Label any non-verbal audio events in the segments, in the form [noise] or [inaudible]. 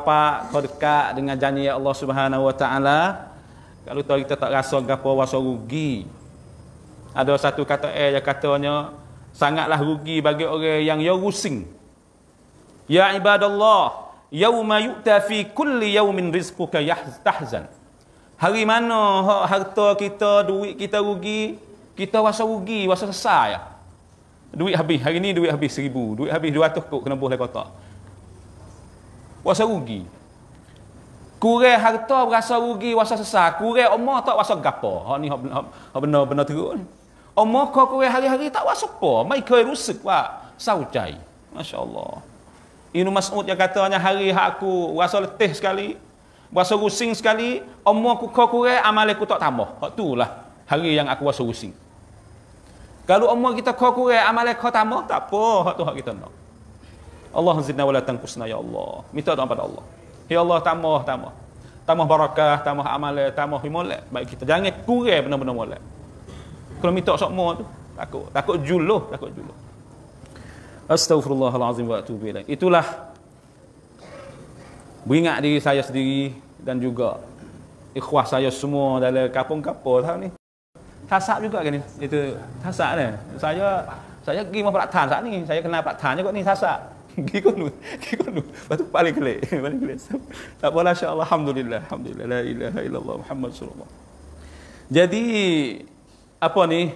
rapat kau dekat dengan janji Allah Subhanahu Wa Taala. Kalau tahu kita tak rasa gapo wasa rugi. Ada satu kata eh yang katanya sangatlah rugi bagi orang yang ya rusing. Ya ibadallah yauma yu'ta fi kulli yaumin rizquka yahzan hari mana harta kita duit kita rugi kita rasa rugi rasa sesal ya. Duit habis. Hari ni duit habis seribu duit habis dua kok kena boleh kotak rasa rugi. Kurang harta rasa rugi rasa sesal kurang umur tak rasa gapo. Ha ni ha benar benar teruk ni. Umur kau kurang hari-hari tak rasa apa. Mai kau rusuk wa saucai masya-Allah. Ibnu Mas'ud yang katanya hari hak aku rasa letih sekali rasa rusing sekali umur aku kau kurang amal aku tak tambah. Hak itulah hari yang aku rasa rusing. Kalau umur kita kau kurang amal kau tambah tak apa. Hak tu hak kita nak Allah zidna wala tanqusna ya Allah. Minta doa pada Allah. Ya Allah tambah tambah. Tambah barakah, tambah amal, tambah molek baik kita. Jangan kurang benar-benar molek. Kalau minta semua tu takut takut juluh, takut juluh. Astaghfirullahalazim wa atubu ilaih. Itulah beringat diri saya sendiri dan juga ikhwah saya semua dalam kampung-kampung tahun ni. Tasak juga kan ni. Itu tasak ni. Saya saya pergi praktan saat ni. Saya kenal praktan juga ni tasak. Gikono, gikono. Batu paling kelik, paling kelik. Tak boleh insya-Allah alhamdulillah, alhamdulillah la ilaha illallah Muhammad sallallahu. Jadi apa ni?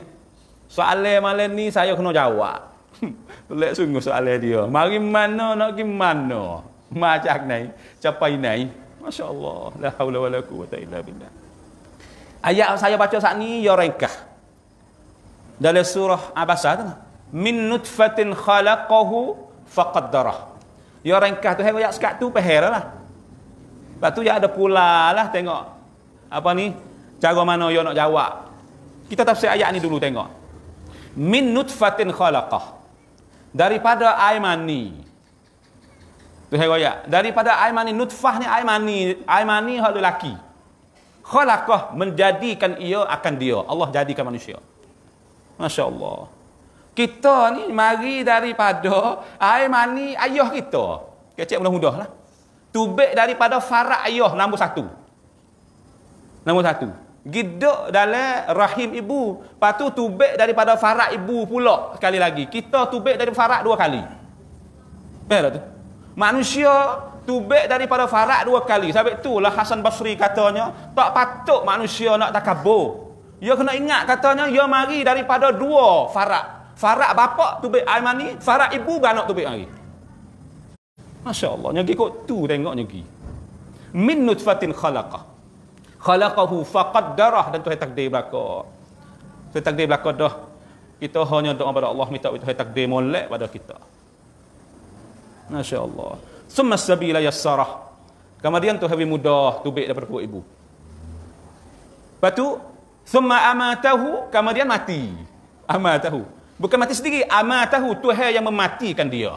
Soalan malam ni saya kena jawab. [laughs] Pelik sungguh soalan dia. Mari mana nak pergi mana? Macam ni, capai ni. Masya-Allah, la haula wala quwata illa billah. Ayat saya baca saat ni ya ringkah. Dalam surah Abasa tu. Min nutfatin khalaqahu faqaddarah. Ya ringkas tu hai ayat sekat tu pahal lah. Lepas tu ya ada pula lah tengok. Apa ni? Cara mana ya nak jawab. Kita tafsir ayat ni dulu tengok. Min nutfatin khalaqah. Daripada air mani. Tu hai ayat. Daripada air mani nutfah ni air mani, air mani hak lelaki. Khalaqah menjadikan ia akan dia. Allah jadikan manusia. Masya-Allah. Kita ni mari daripada air mani ayah kita. Kecik mudah-mudah lah. Tubik daripada farak ayah nombor satu. Nombor satu. Giduk dalam rahim ibu. Lepas tu tubik daripada farak ibu pula sekali lagi. Kita tubik dari farak dua kali. Betul tu? Manusia tubik daripada farak dua kali. Sebab itulah Hasan Basri katanya, tak patut manusia nak takabur. Ya kena ingat katanya, ya mari daripada dua farak. Farak bapak tubik air mani, farak ibu beranak tubik air. Masya Allah, nyagi kok tu tengok nyagi. Min nutfatin khalaqah. Khalaqahu darah dan Tuhan takdir belaka. Tuhan takdir belaka dah. Kita hanya doa pada Allah minta Tuhan takdir molek pada kita. Masya Allah. Summa sabila yassarah. Kemudian tu hari mudah tubik daripada perut ibu. Lepas tu, summa amatahu, kemudian mati. Amatahu. Bukan mati sendiri, amal tahu Tuhan yang mematikan dia.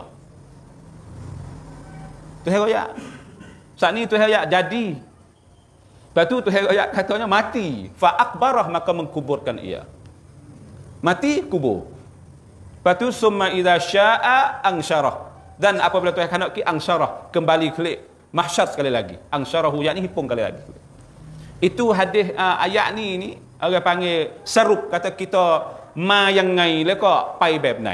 Tuhan royak. Saat ni Tuhan royak jadi. Lepas tu Tuhan royak katanya mati. Fa'akbarah maka mengkuburkan ia. Mati, kubur. Lepas tu summa idha sya'a angsyarah. Dan apabila Tuhan kanak ki angsyarah. Kembali klik. Mahsyar sekali lagi. Angsyarahu yang ni hipung kali lagi. Itu hadis uh, ayat ni ni. Orang panggil serup. Kata kita มายังไงแล้วก็ไปแบบไหน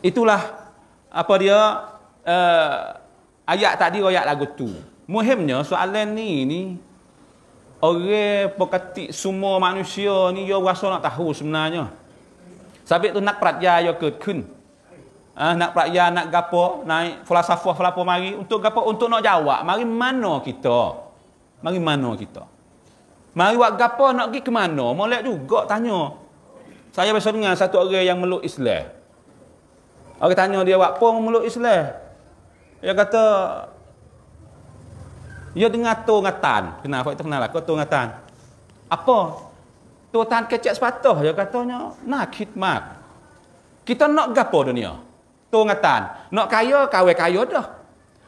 itulah apa dia uh, ayat tadi ayat lagu tu muhimnya soalan ni ni orang pokati semua manusia ni dia rasa nak tahu sebenarnya sebab tu nak pratya dia เกิดขึ้น Ah, nak pratya nak gapo naik falsafah falsafah mari untuk gapo untuk nak jawab mari mana kita mari mana kita Mari buat gapo nak pergi ke mana? Molek juga tanya. Saya biasa dengar satu orang yang meluk Islam. Orang tanya dia buat apa meluk Islam? Dia kata dia dengar tu ngatan. Kenal apa kenal aku tu ngatan. Apa? Tu tan kecek sepatah dia katanya nak khidmat. Kita nak gapo dunia? Tu ngatan. Nak kaya kawe kaya dah.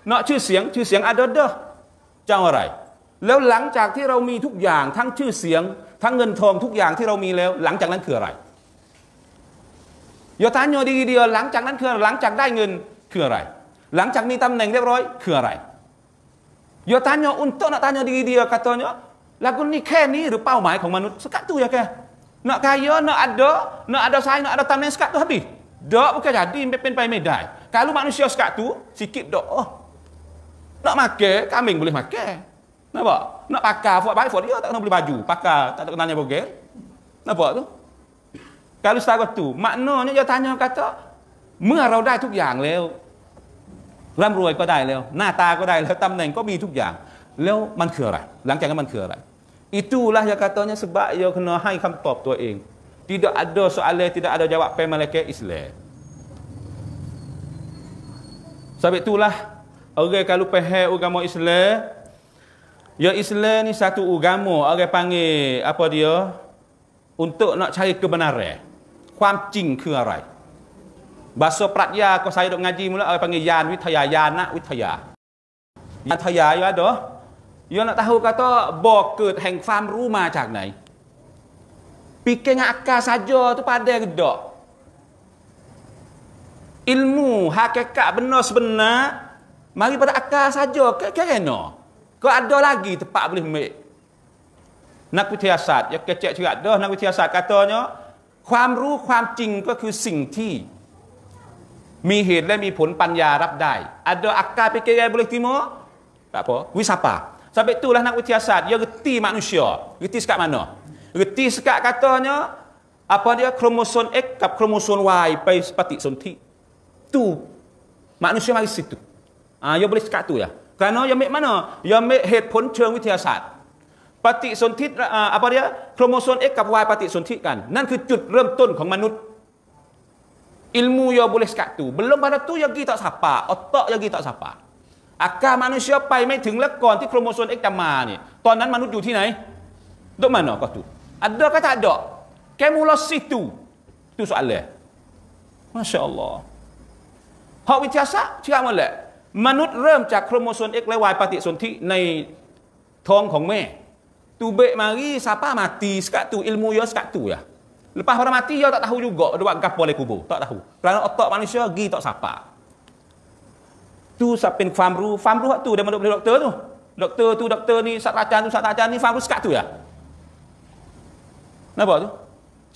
Nak cuci siang, cuci siang ada dah. Jangan orang. แล้วหลังจากที่เรามีทุกอย่างทั้งชื่อเสียง ทั้งเงินทองทุกอย่างที่เรามีแล้ว หลังจากนั้นคืออะไรโยธานโยดีเดียวหลังจากนั้นคือหลังจากได้เงินคืออะไร หลังจากมีตำแหน่งเรียบร้อยคืออะไรโยธานโยอุนโตนาตานโยดีเดียวกัตโตเนาะแล้วก็นี่แค่นี้หรือเป้าหมายของมนุษย์สกัดตัวยังแกเนาะกายเยอะเนาะอัดเดอเนาะอัดเดอะไซเนาะอัดเดอตำแหน่งสกัดตัวฮับดีเดอะบุกจะดีเป็นไปไม่ได้การู้มนุษย์สกัดตู้สิคิดเ doa nak makan kambing boleh makan Nampak? Nak pakar, buat baik buat dia tak kena beli baju. Pakar, tak ada kenanya bogel. Nampak tu? Kalau setara tu, maknanya dia tanya kata, เมื่อเราได้ทุกอย่างแล้วร่ำรวยก็ได้แล้ว หน้าตาก็ได้แล้วตำแหน่งก็มีทุกอย่าง แล้วมันคืออะไร หลังจากนั้นมันคืออะไร itulah yang katanya sebab ia kena hai คำตอบตัวเอง tidak ada soalan tidak ada jawab pai malaikat Islam sebab itulah orang kalau faham agama Islam Ya Islam ni satu agama orang panggil apa dia? Untuk nak cari kebenaran. Kuam cing ke arai. Bahasa Pratya kau saya dok ngaji mula orang panggil yan vithaya yana withaya. Yan thaya ya ada. Ya nak tahu kata bo ke hang fam rumah, cak nai. Pikir dengan akal saja tu pada gedak. Ilmu hakikat benar sebenar mari pada akal saja ke kerana. Ke, Kau ada lagi tempat boleh ambil. Nak wityasat, ya kecek juga dah nak wityasat katanya ความรู้ความจริงก็คือสิ่งที่มีเหตุและมีผลปัญญารับได้ ada akal fikiran boleh terima tak apa wisapa sebab itulah nak wityasat dia reti manusia reti sekat mana reti sekat katanya apa dia kromosom X กับ kromosom Y ไปปฏิสนธิ tu manusia mari situ ah dia boleh sekat tu ya kerana dia ambil mana dia ambil เหตุผลเชิงวิทยาศาสตร์ ปฏิสนธิ apa dia โครโมโซม X กับ Y ปฏิสนธิกัน นั่นคือจุดเริ่มต้นของมนุษย์ ilmu yang boleh sekat tu belum pada tu yang kita tak sapa otak yang kita tak sapa akal manusia ไปไม่ถึงแล้วก่อนที่โครโมโซม X จะมาเนี่ยตอนนั้นมนุษย์อยู่ที่ไหน dok mana kau tu ada ke tak ada kemula situ tu soalan Masya Allah หอกวิ ทยาศาสตร์เชื่อมาแหละมนุษย์เริ่มจากโครโมโซม X และ Y ปฏิสนธิในท้องของแม่ tu bek mari siapa mati sekat tu ilmu ya sekat tu ya Lepas orang mati dia tak tahu juga dia buat gapo oleh kubur. Tak tahu. Kerana otak manusia gi tak sapa. Tu sapin famru, famru tu dia menurut doktor tu. Doktor tu doktor ni sat racan tu sat racan ni famru sekat tu ya. Napa tu?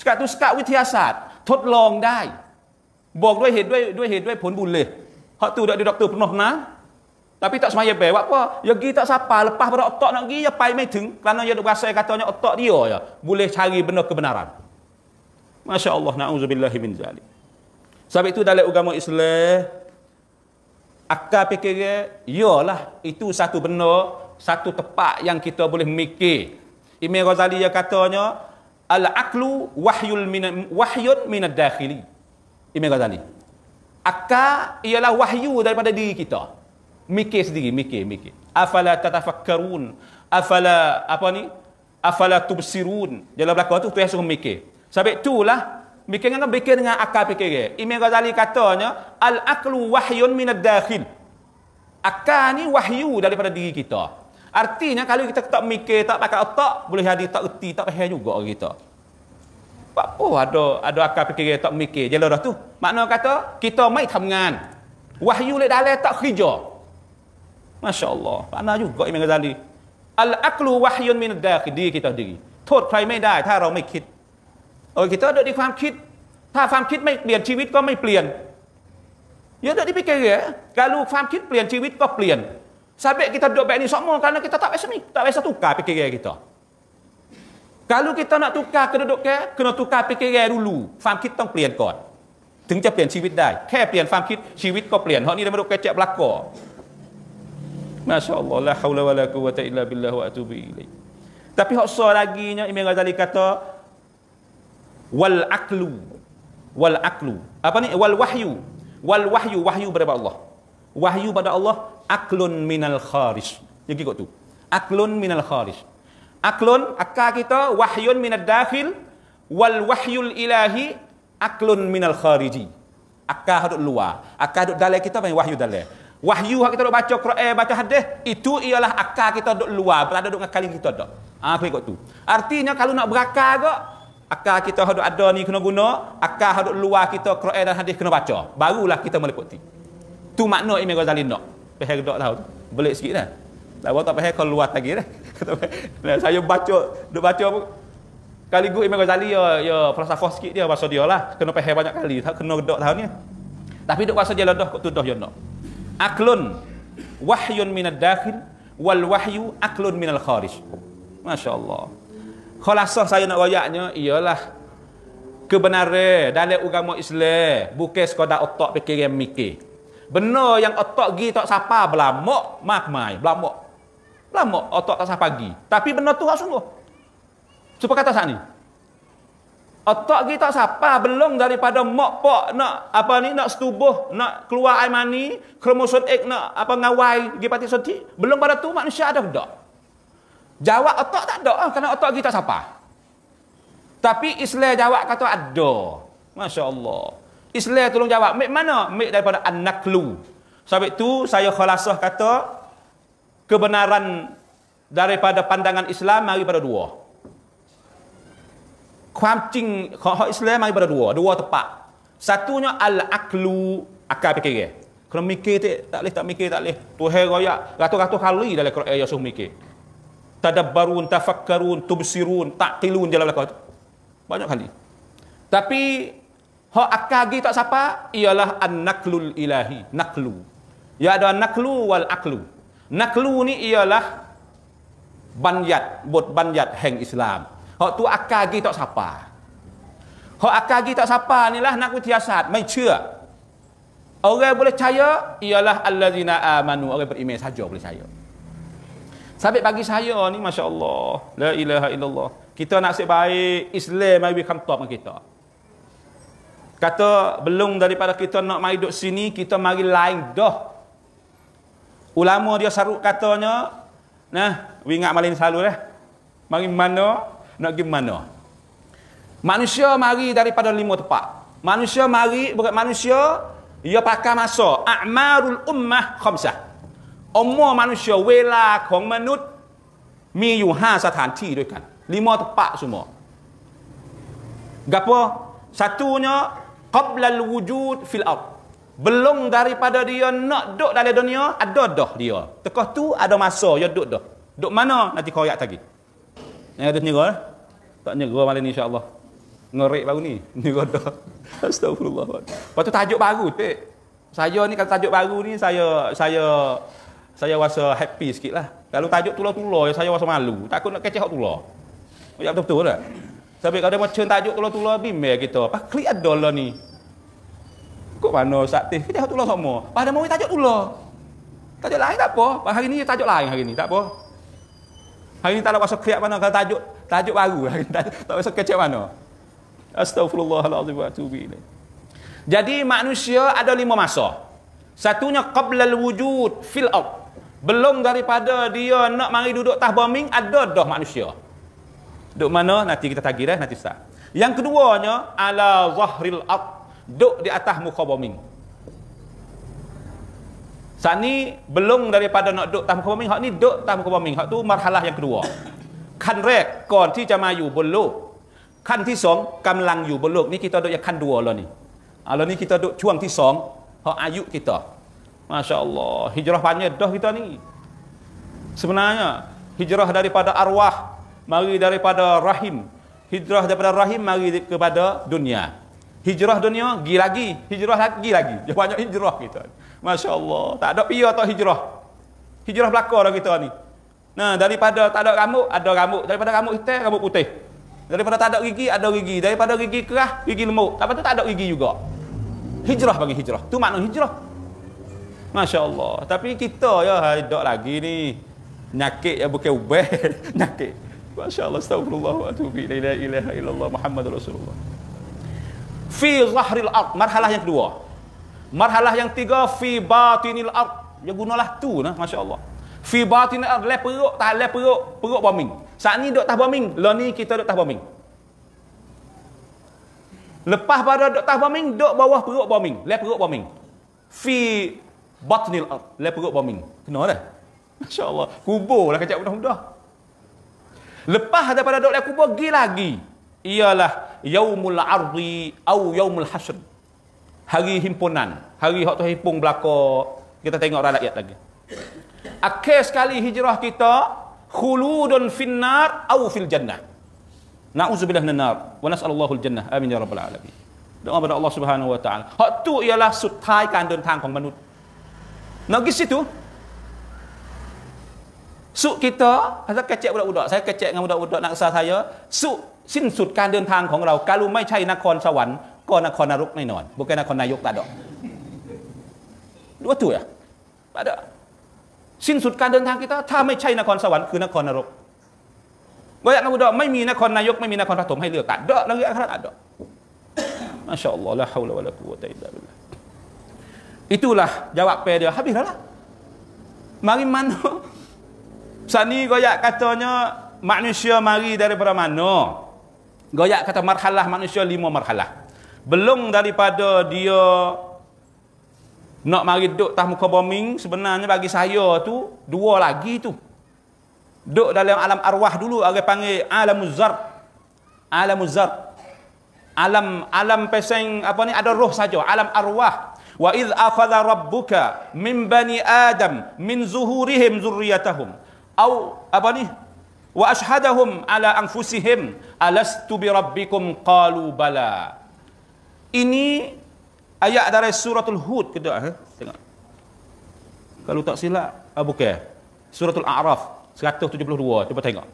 Sekat tu sekat วิทยาศาสตร์ทดลองได้ บอกด้วยเหตุด้วยด้วยเหตุด้วยผลบุญเลย hak tu dak di doktor pernah pernah tapi tak semaya buat apa ya gi tak sapa lepas pada otak nak gi ya pai mai ถึง kerana dia duk rasa katanya otak dia ya boleh cari benar kebenaran Masya Allah, na'udzubillahi min zalik. Sebab itu dalam agama Islam, akal fikir ialah itu satu benda, satu tempat yang kita boleh mikir. Imam Ghazali dia katanya, Al-aqlu wahyul min wahyun min ad-dakhili. Imam Ghazali. Akal ialah wahyu daripada diri kita. Mikir sendiri, mikir, mikir. Afala tatafakkarun? Afala apa ni? Afala tubsirun? Dalam belakang tu tu yang suruh mikir. Sebab itulah bikin dengan bikin dengan akal fikir. Imam Ghazali katanya al aqlu wahyun minad dakhil. Akal ni wahyu daripada diri kita. Artinya kalau kita tak mikir, tak pakai otak, boleh jadi tak erti, tak faham juga kita. Apa oh, ada ada akal fikir tak mikir. Jelah dah tu. Makna kata kita mai tamngan. Wahyu le dalam tak kerja. Masya-Allah. Mana juga Imam Ghazali. Al aqlu wahyun minad dakhil diri kita diri. โทษใครไม่ได้ถ้าเราไม่คิดเออ kita ada di ความคิด ถ้าความคิดไม่เปลี่ยนชีวิตก็ไม่เปลี่ยน Ya tak dipikir ya. Kalau faham kita เปลี่ยนชีวิตก็เปลี่ยน Sampai kita duduk baik ni semua kerana kita tak biasa ni, tak biasa tukar fikiran kita. Kalau kita nak tukar kedudukan, kena tukar fikiran dulu. Faham kita ต้องเปลี่ยนก่อน ถึงจะเปลี่ยนชีวิตได้ แค่เปลี่ยนความคิดชีวิตก็เปลี่ยนเพราะนี่เราไม่รู้แกจะบลักก่อ Masya Allah, la hawla wa la quwata illa billah wa atubu ilaih. Tapi hak so lagi nya Imam Ghazali kata, wal aklu wal aklu apa ni wal wahyu wal wahyu wahyu daripada Allah wahyu pada Allah aklun minal kharij yang ikut tu aklun minal kharij aklun akal kita wahyun minad dakhil wal wahyul ilahi aklun minal khariji. Akal hadut luar. Akal hadut dalam kita panggil wahyu dalam wahyu hak kita duk baca Quran baca hadis itu ialah akal kita duk luar. Berada duk ngakali kita dak ah aku ikut tu? Artinya kalau nak berakal gak akal kita hadut ada ni kena guna akal hadut luar kita Quran dan hadis kena baca. Barulah kita meliputi Tu makna Imam Ghazali nak. Tak tahu tu. Belik sikit dah. Tak tak kalau luar lagi dah. [laughs] nah, saya baca, duk baca apa? Kali gu Imam Ghazali ya ya falsafah sikit dia bahasa dia lah. Kena faham banyak kali. Tak kena gedok tahu ni. Tapi duk bahasa dia ledah kok tuduh yo nak. Aklun wahyun minad dakhil wal wahyu aklun minal kharij. Masya-Allah. Khalasah saya nak wayaknya ialah kebenaran dalam agama Islam bukan sekadar otak fikir yang mikir. Benar yang otak gi tak siapa belamok mak mai Belamok otak tak siapa gi. Tapi benar tu hak sungguh. Cuba kata sat ni. Otak gi tak siapa belum daripada mak pak nak apa ni nak setubuh nak keluar air mani kromosom X nak apa ngawai gi pati belum pada tu manusia ada dak. Jawab otak tak ada ah, kerana otak gi tak siapa. Tapi Islam jawab kata ada. Masya Allah. Islam tolong jawab. Mek mana? Mek daripada an-naklu. Sebab itu saya khalasah kata kebenaran daripada pandangan Islam mari pada dua. Kuam cing hak Islam mari pada dua, dua tepat. Satunya al-aklu akal fikir. Kalau mikir tak, boleh tak mikir tak boleh. Tuhan royak ratus-ratus kali dalam Quran ayat suruh mikir. Tadabbarun, tafakkarun, tubsirun, taqilun dalam belakang tu. Banyak kali. Tapi Hak akagi tak siapa? Ialah an-naklul ilahi. Naklu. Ya ada naklu wal aklu. Naklu ni ialah banyat, bot banyat heng Islam. Hak tu akagi tak siapa? Hak akagi tak siapa ni lah nak kutiasat. Mai cia. Orang boleh percaya ialah allazina amanu. Orang beriman saja boleh percaya. Sampai bagi saya ni Masya Allah. La ilaha illallah. Kita nak sebaik Islam mai become top kita. Kata belum daripada kita nak mari duduk sini, kita mari lain dah. Ulama dia saruk katanya, nah, ingat malin selalu dah. Mari mana, nak pergi mana. Manusia mari daripada lima tempat. Manusia mari, bukan manusia, ia pakai masa. A'marul ummah khamsah. Umur manusia, wela kong manut, mi yu ha satantiด้วยกัน lima tempat semua gapo satunya qabla al-wujud fil ard belum daripada dia nak duduk dalam dunia ada dah dia. Tekah tu ada masa dia duduk dah. Duduk mana? Nanti ayat lagi. Yang ada nyerah eh? tak nyerah malam ni insyaallah. Ngorek baru ni. [laughs] Nyerah dah. Astagfirullah lepas tu tajuk baru tek saya ni kalau tajuk baru ni saya saya saya rasa happy sikit lah. Kalau tajuk tular-tular saya rasa malu. Takut nak kecek hak tular. Ya betul-betul lah tapi kalau dia macam tajuk tular-tular bimbel kita. Apa klik ada lah ni. Kok mana saktif? Kita tular semua. Pada mau tajuk tular. Tajuk lain tak apa. Hari ni tajuk lain hari ni. Tak apa. Hari ni tak ada masa klik mana kalau tajuk tajuk baru. [laughs] Hari ni tak, tak masa kecek mana. Astaghfirullahaladzim wa atubu Jadi manusia ada lima masa. Satunya qabla wujud fil ard. Belum daripada dia nak mari duduk tah bombing ada dah manusia. Duk mana nanti kita tagih dah nanti start. Yang keduanya ala zahril ard Duk di atas muka bumi. Saat ni belum daripada nak duk atas muka bumi, hak ni duk atas muka bumi. Hak tu marhalah yang kedua. Kan rek ก่อนที่จะมาอยู่บนโลกขั้นที่สองกำลังอยู่บนโลกนี่ kita duk yang ขั้น dua lah ni. Ah ni kita duk ช่วงที่สอง hak ayuk kita. Masya-Allah, hijrah banyak dah kita ni. Sebenarnya hijrah daripada arwah mari daripada rahim hijrah daripada rahim mari kepada dunia hijrah dunia gi lagi. Hijrah lagi lagi. Dia banyak hijrah kita masya-Allah. Tak ada pia atau hijrah. Hijrah belaka dah kita ni. Nah daripada tak ada rambut ada rambut. Daripada rambut hitam rambut putih. Daripada tak ada gigi ada gigi. Daripada gigi kerah gigi lemuk tapi tu tak ada gigi juga. Hijrah bagi hijrah. Tu makna hijrah. Masya Allah Tapi kita ya Hidup lagi ni. Nyakit ya bukan ubah. [laughs] Nyakit. Masya Allah, astagfirullah wa atubu la ilaha illallah Muhammad Rasulullah. Fi zahril ard, marhalah yang kedua. Marhalah yang tiga, fi batinil ard. Ya gunalah tu nah, Masya Allah. Fi batinil ard, le peruk, tak le peruk, peruk bombing. Saat ni duk tah bombing, lo ni kita duk tah bombing. Lepas pada duk tah bombing, duk bawah peruk bombing, le peruk bombing. Fi batinil ard, le peruk bombing. Kena dah. Masya Allah, kubur lah kecap mudah-mudah. Lepas daripada duduk dalam kubur, pergi lagi Ialah yaumul ardi au yaumul hasr. hari himpunan hari hak tu himpun belaka kita tengok rakyat lagi akhir sekali hijrah kita khuludun finnar au fil jannah na'udzubillah minan nar wa nas'alullahu al jannah amin ya rabbal alamin doa kepada Allah Subhanahu wa taala hak tu ialah สุดท้ายการเดินทางของมนุษย์ nak pergi situ Suk kita, saya kecek budak-budak, saya kecek dengan budak-budak nak kesal saya, suk สิ้นสุดการเดินทางของเราการูไม่ใช่นครสวรรค์ก็นครนรกแน่นอนบุกนครนายกตาดอกรู้ตัวอะปะเดสิ้นสุดการเดินทางกิตาถ้าไม่ใช่นครสวรรค์คือนครนรกบริษัทนักบุดอไม่มีนครนายกไม่มีนครปฐมให้เลือกตัดเดาะนักเรียนอัคราตัดเดาะมาชาอัลลอฮ์ละฮาวละวะละกุวะตะอิลลัลลอฮ Itulah jawab pay dia. Habislah. Mari mana? Sani koyak katanya manusia mari daripada mana? Goyak kata marhalah manusia lima marhalah. Belum daripada dia nak mari duduk tah muka bombing sebenarnya bagi saya tu dua lagi tu. Duduk dalam alam arwah dulu orang panggil alamuz zar. Alamuz zar. Alam alam peseng apa ni ada roh saja, alam arwah. Wa idh akhadha rabbuka min bani Adam min zuhurihim zurriyatahum au apa ni wa ashhadahum ala anfusihim alastu bi rabbikum qalu bala. Ini ayat dari suratul hud kedua eh? tengok. Kalau tak silap ah, bukan. Suratul a'raf 172 cuba tengok.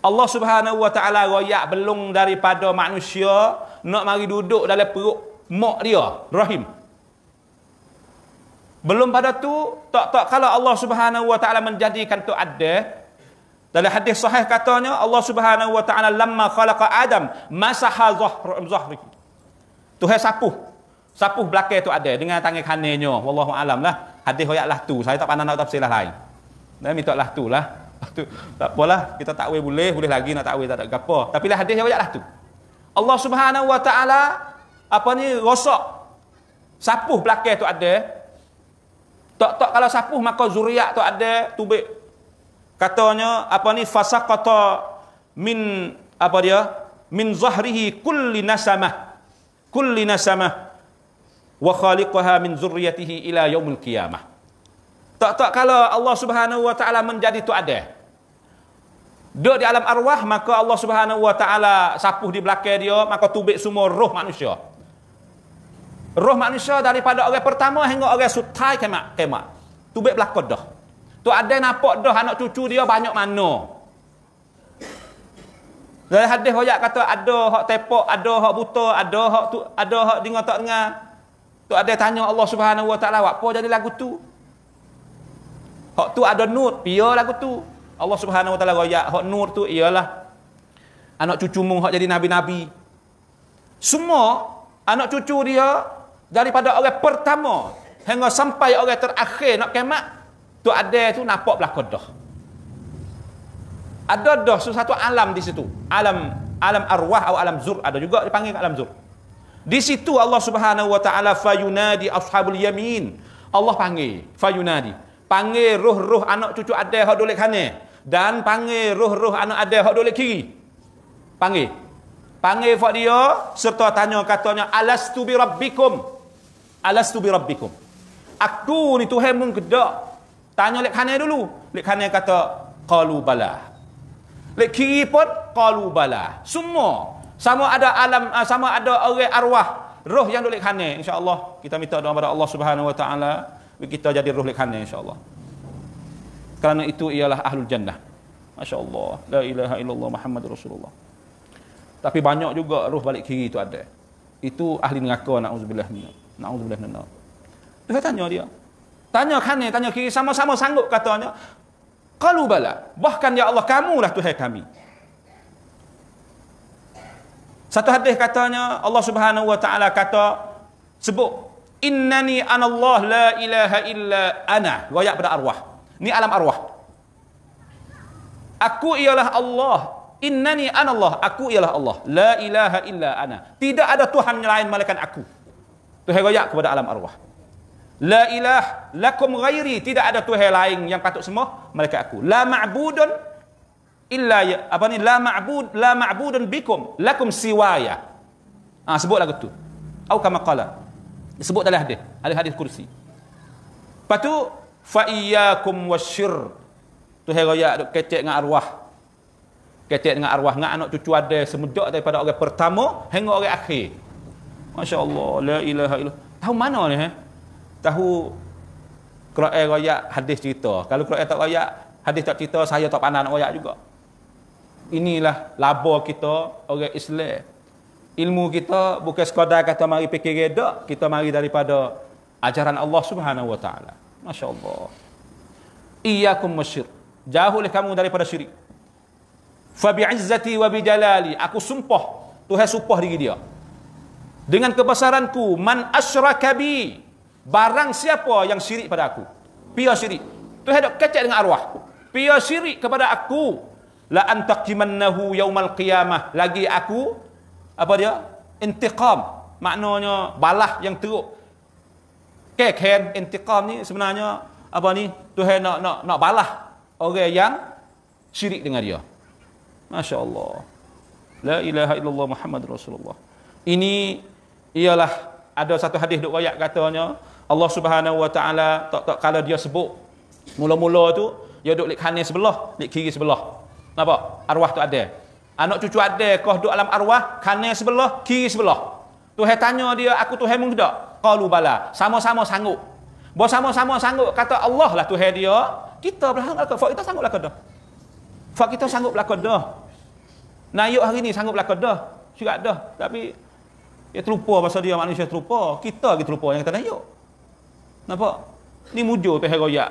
Allah Subhanahu wa taala royak belum daripada manusia nak mari duduk dalam perut mak dia rahim. Belum pada tu, tak tak kalau Allah Subhanahu wa taala menjadikan tu ada dalam hadis sahih katanya Allah Subhanahu wa taala lamma khalaqa Adam masaha zahr zahrihi. Tuhan sapuh. Sapuh belakang tu ada dengan tangan kanannya. Wallahu alam lah. Hadis hoyak lah tu. Saya tak pandang nak tafsir lah lain. Dan minta lah tu lah. [laughs] Tu, tak apalah. Kita tak boleh. Boleh lagi nak takwil tak ada apa. Tapi lah hadis hoyak lah tu. Allah Subhanahu wa taala apa ni rosak. Sapuh belakang tu ada tak kalau sapuh maka zuriat tu ada tubik. Katanya apa ni fasaqata min apa dia? Min zahrihi kulli nasamah. Kulli nasamah. Wa khaliqaha min zurriyatihi ila yaumil qiyamah. Tak tak kalau Allah Subhanahu wa taala menjadi tu ada. Duduk di alam arwah maka Allah Subhanahu wa taala sapuh di belakang dia maka tubik semua roh manusia roh manusia daripada orang pertama hingga orang sutai kemak kemak tu baik berlaku dah tu ada nampak dah anak cucu dia banyak mana. Dari hadis hoyak kata ada hak tepok ada hak buta ada hak tu ada hak dengar tak dengar tu ada tanya Allah Subhanahu wa taala apa jadi lagu tu? Hak tu ada nur pia lagu tu. Allah Subhanahu wa taala royak hak nur tu ialah anak cucu mung hak jadi nabi-nabi. Semua anak cucu dia daripada orang pertama hingga sampai orang terakhir nak kemat tu ada tu nampak belakang dah. Ada dah sesuatu alam di situ. Alam alam arwah atau alam zur. Ada juga dipanggil alam zur. Di situ Allah Subhanahu wa taala fayunadi ashabul yamin. Allah panggil fayunadi. Panggil roh-roh anak cucu ada hak dolek kanan. Dan panggil roh-roh anak ada hak dolek kiri. Panggil. Panggil fak dia serta tanya katanya alastu bi rabbikum? Alastu bi rabbikum. Aku ni tuhan mung kedak tanya lek kanan dulu. Lek kanan kata qalu bala. Lek kiri pun qalu bala. Semua. Sama ada alam ah, sama ada orang arwah roh yang duduk kanan insyaallah. Kita minta doa kepada Allah Subhanahu wa taala kita jadi roh lek kanan insyaallah. Kerana itu ialah ahlul jannah. Masyaallah. La ilaha illallah muhammadur rasulullah. Tapi banyak juga roh balik kiri itu ada. Itu ahli neraka naudzubillah minna Na'udzubillah minan nar. Dia tanya dia. Tanya kanan, tanya kiri sama-sama sanggup katanya. Qalu bala. Bahkan ya Allah kamulah Tuhan kami. Satu hadis katanya Allah Subhanahu wa taala kata sebut innani anallah la ilaha illa ana. Riwayat pada arwah. Ni alam arwah. Aku ialah Allah. Innani anallah. Aku ialah Allah. La ilaha illa ana. Tidak ada Tuhan lain malaikat aku. Tuhan royak kepada alam arwah. La ilah lakum ghairi. Tidak ada Tuhan lain yang patut semua. Mereka aku. La ma'budun illa ya. Apa ni? La ma'bud. La ma'budun bikum. Lakum siwaya. Ah ha, sebut lagu tu. Atau kama qala. Disebut dalam hadis. Ada hadis kursi. Lepas tu, fa iyyakum wasyir. Tu hai royak duk kecek dengan arwah. Kecek dengan arwah dengan anak cucu ada semedak daripada orang pertama hingga orang akhir. Masya-Allah, la ilaha illallah. Tahu mana ni eh? Tahu Quran royak hadis cerita. Kalau Quran tak royak hadis tak cerita, saya tak pandai nak royak juga. Inilah laba kita orang Islam. Ilmu kita bukan sekadar kata mari fikir redak, kita mari daripada ajaran Allah Subhanahu wa taala. Masya-Allah. Iyyakum masyir. Jauh oleh kamu daripada syirik. Fa bi'izzati wa bijalali, aku sumpah, Tuhan sumpah diri dia. Dengan kebesaranku, man asyraka bi, barang siapa yang syirik pada aku. Pia syirik. Tuhan dak kecek dengan arwah. Pia syirik kepada aku, la antaqimannahu yaumal qiyamah. Lagi aku apa dia? Intiqam. Maknanya balah yang teruk. Keken intiqam ni sebenarnya apa ni? Tuhan nak nak nak balah orang yang syirik dengan dia. masya-Allah. La ilaha illallah muhammad rasulullah. Ini ialah ada satu hadis duk ayat katanya Allah Subhanahu wa taala tak tak kalau dia sebut mula-mula tu dia duk lek kanan sebelah lek kiri sebelah Nampak? Arwah tu ada. Anak cucu ada kau duduk alam arwah, kanan sebelah, kiri sebelah. Tuhan tanya dia, aku Tuhan mung tak? Qalu bala. Sama-sama sanggup. Bo sama-sama sanggup kata Allah lah Tuhan dia. Kita belah lah Fak kita sanggup lah dah. Fak kita sanggup lah dah. Nayuk hari ni sanggup lah dah. Juga dah. Tapi dia terlupa pasal dia manusia terlupa. Kita lagi terlupa yang kita nayuk. Nampak? Ni mujur Tuhan royak.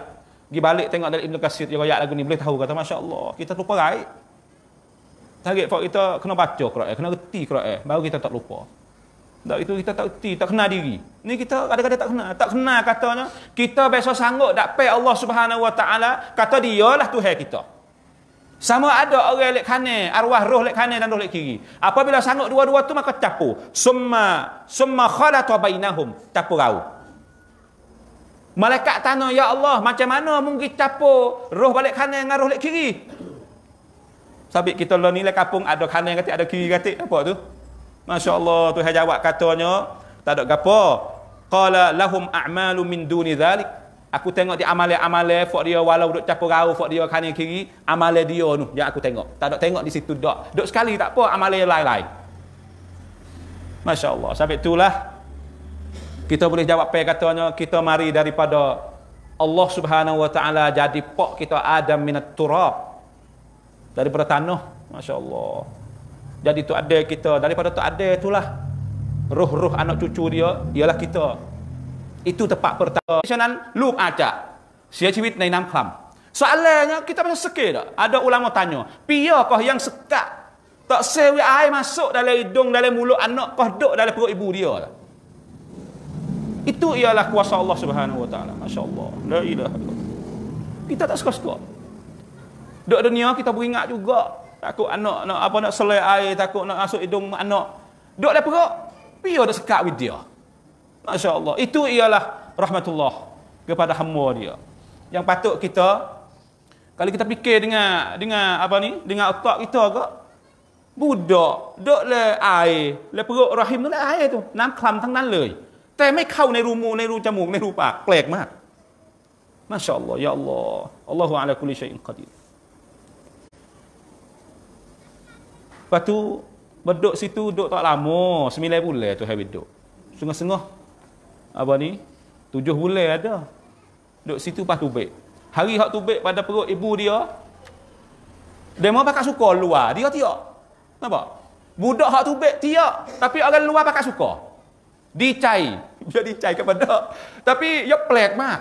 Pergi balik tengok dari Ibn Qasir dia royak lagu ni boleh tahu kata masya-Allah kita lupa raib. Target fak kita kena baca Quran, kena reti Quran baru kita tak lupa. Tak itu kita tak reti, tak kenal diri. Ni kita kadang-kadang tak kenal, tak kenal katanya kita biasa sanggup dak pay Allah Subhanahu Wa Taala kata dialah Tuhan kita. Sama ada orang lek kanan, arwah roh lek dan roh lek kiri. Apabila sanggup dua-dua tu maka capu. Summa summa khalata bainahum. Capu rau. Malaikat tanya, Ya Allah, macam mana mungkin capur roh balik kanan dengan roh balik kiri? Sabit kita lah ni lah kapung ada kanan katik, ada kiri katik. Apa tu? Masya Allah, Tuhan jawab katanya, tak ada apa. Qala lahum a'malu min duni dhalik. Aku tengok di amalan-amalan fok dia walau duk capur rau fok dia kanan kiri, amalan dia tu yang aku tengok. Tak ada tengok di situ dak. Duk sekali tak apa amalan lain-lain. Masya Allah. Sampai itulah kita boleh jawab apa katanya kita mari daripada Allah Subhanahu wa taala jadi pok kita Adam minat turab. Daripada tanah masya-Allah. Jadi tu ada kita daripada tu ada itulah roh-roh anak cucu dia ialah kita. Itu tempat pertama. Nasional luk acak sia cewit nai nam klam soalannya kita bisa sekir tak ada ulama tanya piakah yang sekat? Tak sewi air masuk dalam hidung dalam mulut anak kau duduk dalam perut ibu dia lah. Itu ialah kuasa Allah Subhanahu Wa Taala. Masya-Allah. La ilaha illallah. Kita tak suka-suka. Dok dunia kita beringat juga. Takut anak nak apa nak selai air, takut nak masuk hidung anak. Dok dah perut. Biar dah sekat with dia. Masya-Allah. Itu ialah rahmatullah kepada hamba dia. Yang patut kita kalau kita fikir dengan dengan apa ni, dengan otak kita ke budak dok le air, le perut rahim tu le air tu, nam klam tang nan เลย แต่ไม่เข้าในรูมูในรูจมูกในรูปากแปลกมากมาชาอัลลอฮ์ยาอัลลอฮ์อัลลอฮฺอัลลกุลิชัยอินกดี Lepas tu berduk situ duduk tak lama, sembilan bulan tu habis duduk. Sengah-sengah. Apa ni? Tujuh bulan ada. Duduk situ pas tubik. Hari hak tubik pada perut ibu dia, dia mau pakai suka luar, dia tiak. Nampak? Budak hak tubik tiak, tapi orang luar pakai suka. Dicai, Jadi cai kepada. Tapi ya pelik mak.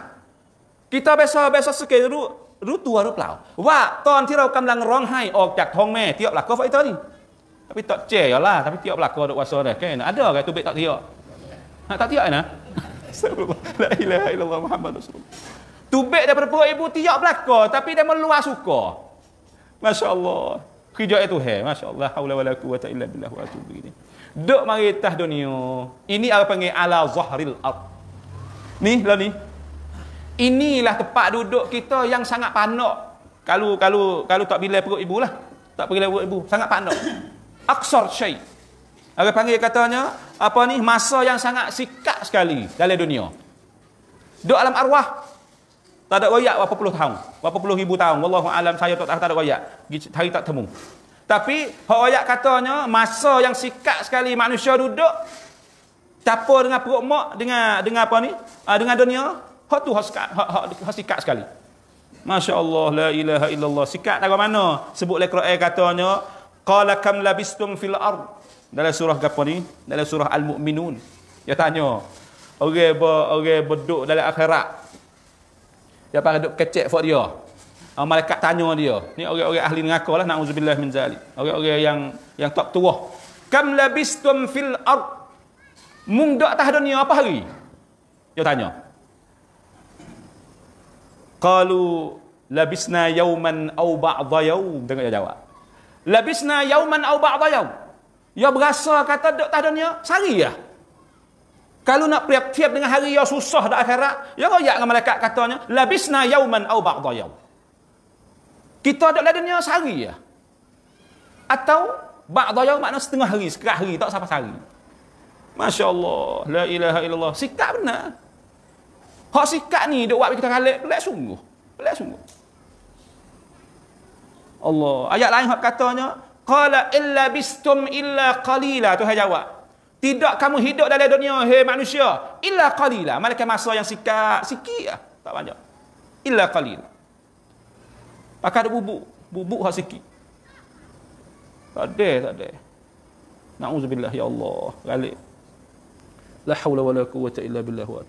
Kita besok besok sekali dulu รู้ตัวหรือเปล่า ว่าตอนที่เรากำลังร้องไห้ออกจากท้องแม่เทียบหลักก็ไฟเตอร์นี่ tapi tak percaya lah tapi tiap belakang duk puasa dah kan ada ke tu baik tak tiap ha, tak tiap nah la ilaha illallah muhammad rasulullah tubik daripada perut ibu tiap belakang tapi dia meluar suka masya-Allah kerja itu he masya-Allah haula wala quwata illa billah wa atubu ilaih Duk mari tah dunia. Ini apa panggil ala zahril ard. Ni lah ni. Inilah tempat duduk kita yang sangat panak. Kalau kalau kalau tak bila perut ibu lah. Tak bila perut ibu. Sangat panak. [coughs] Aksar syai. Apa panggil katanya? apa ni masa yang sangat sikat sekali dalam dunia. Duk alam arwah tak ada royak berapa puluh tahun, berapa puluh ribu tahun. Wallahu alam saya tak tak ada royak. Hari tak temu. Tapi hak royak katanya masa yang sikat sekali manusia duduk campur dengan perut mak dengan dengan apa ni? Uh, dengan dunia, hak tu hak sikat, sekali. Masya Allah, la ilaha illallah. Sikat dari mana? Sebut oleh Quran katanya, qala kam labistum fil ard. Dalam surah apa ni? Dalam surah Al-Mu'minun. Dia tanya, orang ber, orang berduk dalam akhirat dia pakai duk kecek for dia. Malaikat tanya dia. Ni orang-orang ahli neraka lah nauzubillah min zalik. Orang-orang yang yang tak tua. Kam labistum fil ard? Mung dak atas dunia apa hari? Dia tanya. Qalu labisna yawman aw ba'dha yawm. Tengok dia jawab. Labisna yawman aw ba'dha yawm. Ya berasa kata duk atas dunia sehari ya. Kalau nak priap tiap dengan hari yang susah di akhirat, ya royak dengan malaikat katanya, labisna yauman au ba'dha yaum. Kita ada dalam dunia sehari ya. Atau ba'dha yaum makna setengah hari, sekerat hari, tak sampai sehari. Masya-Allah, la ilaha illallah. Sikap benar. Hak sikap ni duk buat kita kalik, pelik sungguh. Pelik sungguh. Allah. Ayat lain hak katanya, qala illa bistum illa qalila. Tu jawab. Tidak kamu hidup dalam dunia, hei manusia. Illa qalila. Malaikat masa yang sikat, sikit lah. Tak banyak. Illa qalila. Pakai ada bubuk. Bubuk hak sikit. Tak ada, tak ada. Na'udzubillah, ya Allah. Galik. La hawla wa la quwata illa billah wa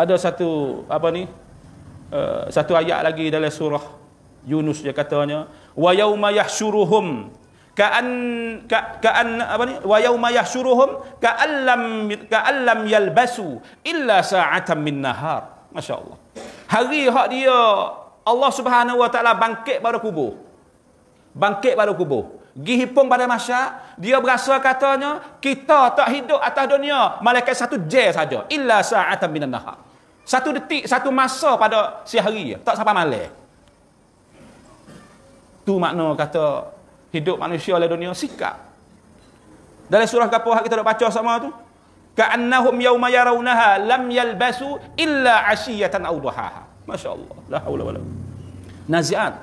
Ada satu, apa ni? Uh, satu ayat lagi dalam surah Yunus dia katanya. Wa yawma yahsyuruhum ka'an ka, ka'an apa ni wa yauma yahsyuruhum ka'allam ka'allam yalbasu illa sa'atan min nahar masyaallah hari hak dia Allah Subhanahu wa taala bangkit pada kubur bangkit pada kubur gihipung pada masa dia berasa katanya kita tak hidup atas dunia malaikat satu je saja illa sa'atan min nahar satu detik satu masa pada si hari tak sampai malam tu makna kata hidup manusia dalam dunia sikap. Dalam surah apa kita dah baca sama tu? Ka'annahum yawma yarawnaha lam yalbasu illa ashiyatan aw duhaha. Masya-Allah. La haula wala Naziat.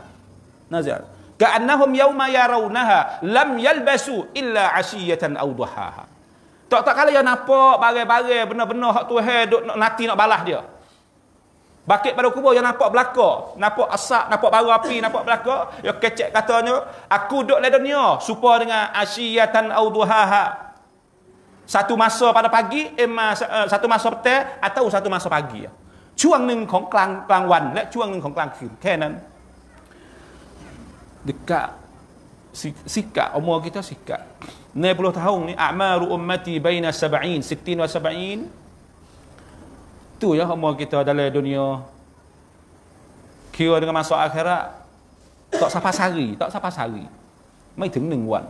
Naziat. Ka'annahum yawma yarawnaha lam yalbasu illa ashiyatan aw duhaha. Tak tak kala yang nampak bare-bare benar-benar hak Tuhan duk nak nanti nak balas dia. Bakit pada kubur yang nampak belaka, nampak asap, nampak bara api, nampak belaka, ya kecek katanya, aku duduk dalam dunia supaya dengan asyiyatan au duhaha. Satu masa pada pagi, emma uh, satu masa petang atau satu masa pagi. Chuang ning kong klang klang wan, le chuang ning kong klang kyun. Kenan. Dekat sikap umur kita sikap. 90 tahun ni a'maru ummati baina 70 60 wa 70 itu ya umur kita dalam dunia kira dengan masuk akhirat tak sampai sehari tak sampai sehari maiถึง1วัน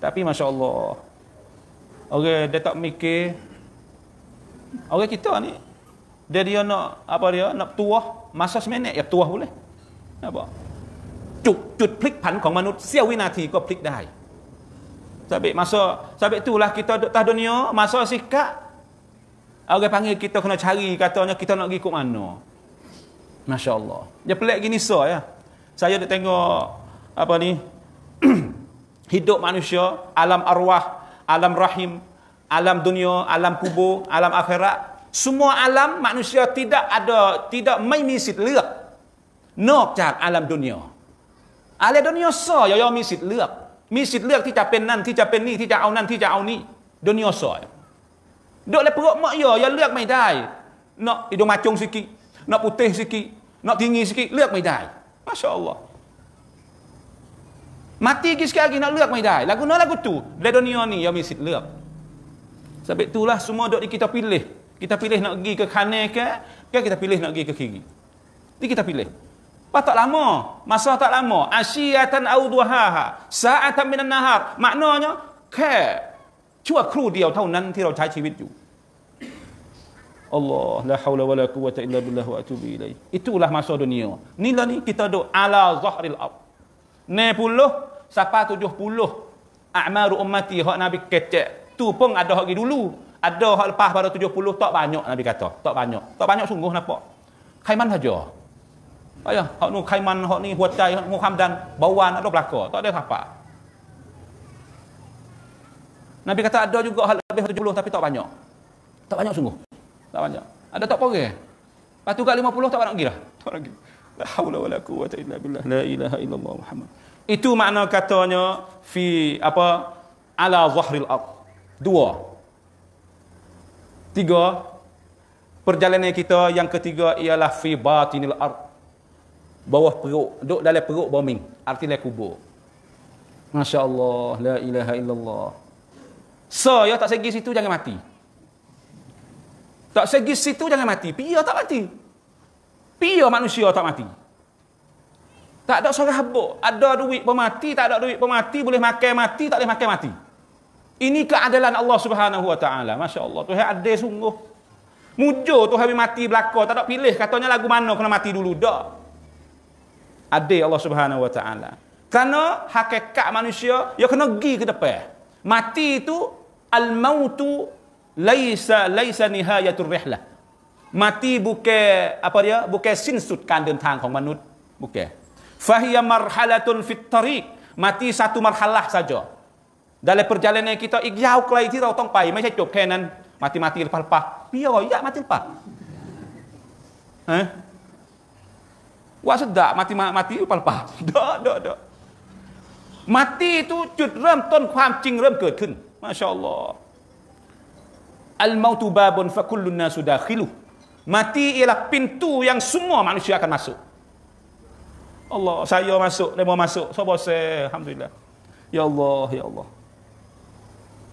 tapi masya-Allah orang dia tak mikir orang kita ni dia dia nak apa dia nak tua masa seminit ya tua boleh apa จุดจุดพลิกผันของมนุษย์เสี้ยววินาทีก็พลิกได้ Sabit masa sabit itulah kita duduk atas dunia masa sikap Orang panggil kita kena cari katanya kita nak pergi ke mana. Masya Allah. Dia pelik gini so ya. Saya dah tengok apa ni [clears throat] hidup manusia, alam arwah, alam rahim, alam dunia, alam kubur, alam akhirat. Semua alam manusia tidak ada, tidak mai misit ลือกนอกจาก alam dunia. Alam dunia so ya ya misit เลือกมีสิทธิ์เลือกที่จะเป็นนั่นที่จะเป็นนี่ที่จะเอานั่นที่จะเอานี่ dunia so Duk le perut mak ya, ya ลือกไม่ได้ nak hidung macung sikit, nak putih sikit, nak tinggi sikit, ลือกไม่ได้ Masya-Allah. Mati lagi sekali lagi nak ลือกไม่ได้ Lagu nak lagu tu, di dunia ni yang mesti ลือก Sebab itulah semua duk kita pilih. Kita pilih nak pergi ke kanan ke, ke kita pilih nak pergi ke kiri. Ini kita pilih. Pas tak lama, masa tak lama, asyiyatan au duhaha, sa'atan minan nahar. Maknanya, ke ชั่วครู่เดียวเท่านั้นที่เราใช้ชีวิตอยู่อัลลอฮ์ละฮาวลาวะลากุวะตะอิลลาบิลลาฮ์วะอะตูบิอิลัย itulah masa dunia ni lah ni kita duduk ala zahril ard 60 sampai 70 a'maru ummati hak nabi kecek Tu pun ada hari dulu. Ada hak lepas pada 70 tak banyak Nabi kata. Tak banyak. Tak banyak sungguh nampak. Kaiman saja. Ayah, hak nu kaiman hak ni huatai hak Muhammadan bawan ada belaka. Tak ada apa. Nabi kata ada juga hal lebih 70 tapi tak banyak. Tak banyak sungguh. Tak banyak. Ada tak pore. Lepas tu kat 50 tak banyak lagi dah. Tak lagi. La haula wala quwwata illa billah. La ilaha illallah Muhammad. Itu makna katanya fi apa ala zahril ard. Dua. Tiga, perjalanan kita yang ketiga ialah fi batinil ard. Bawah perut, duduk dalam perut bombing, artinya kubur. Masya-Allah, la ilaha illallah. So, ya tak segi situ jangan mati. Tak segi situ jangan mati. Pia tak mati. Pia manusia tak mati. Tak ada seorang habuk. Ada duit pun mati, tak ada duit pun mati, boleh makan mati, tak boleh makan mati. Ini keadilan Allah Subhanahu Wa Taala. Masya-Allah. Tuhan adil sungguh. Mujur Tuhan mati belaka, tak ada pilih katanya lagu mana kena mati dulu dak. Adil Allah Subhanahu Wa Taala. Karena hakikat manusia ya kena pergi ke depan. Mati itu al-mautu laisa laisa nihayatur rihlah. Mati bukan apa dia? Bukan sinsut kan เดินทางของมนุษย์ bukan. Fahiya marhalatun fit tariq. Mati satu marhalah saja. Dalam perjalanan kitaอีกยาวไกลที่เราต้องไปไม่ใช่จบแค่นั้น mati-mati lepas-lepas [laughs] เปี้ยวya mati lepas eh Wah sedak mati mati lepas-lepas เด้อเด้อเด้อ mati itu จุดเริ่มต้นความจริงเริ่มเกิดขึ้น Masya Allah Al-mautu babun fa kullun nasu dakhiluh Mati ialah pintu yang semua manusia akan masuk. Allah, saya masuk, dia mau masuk. Siapa saya? Alhamdulillah. Ya Allah, ya Allah.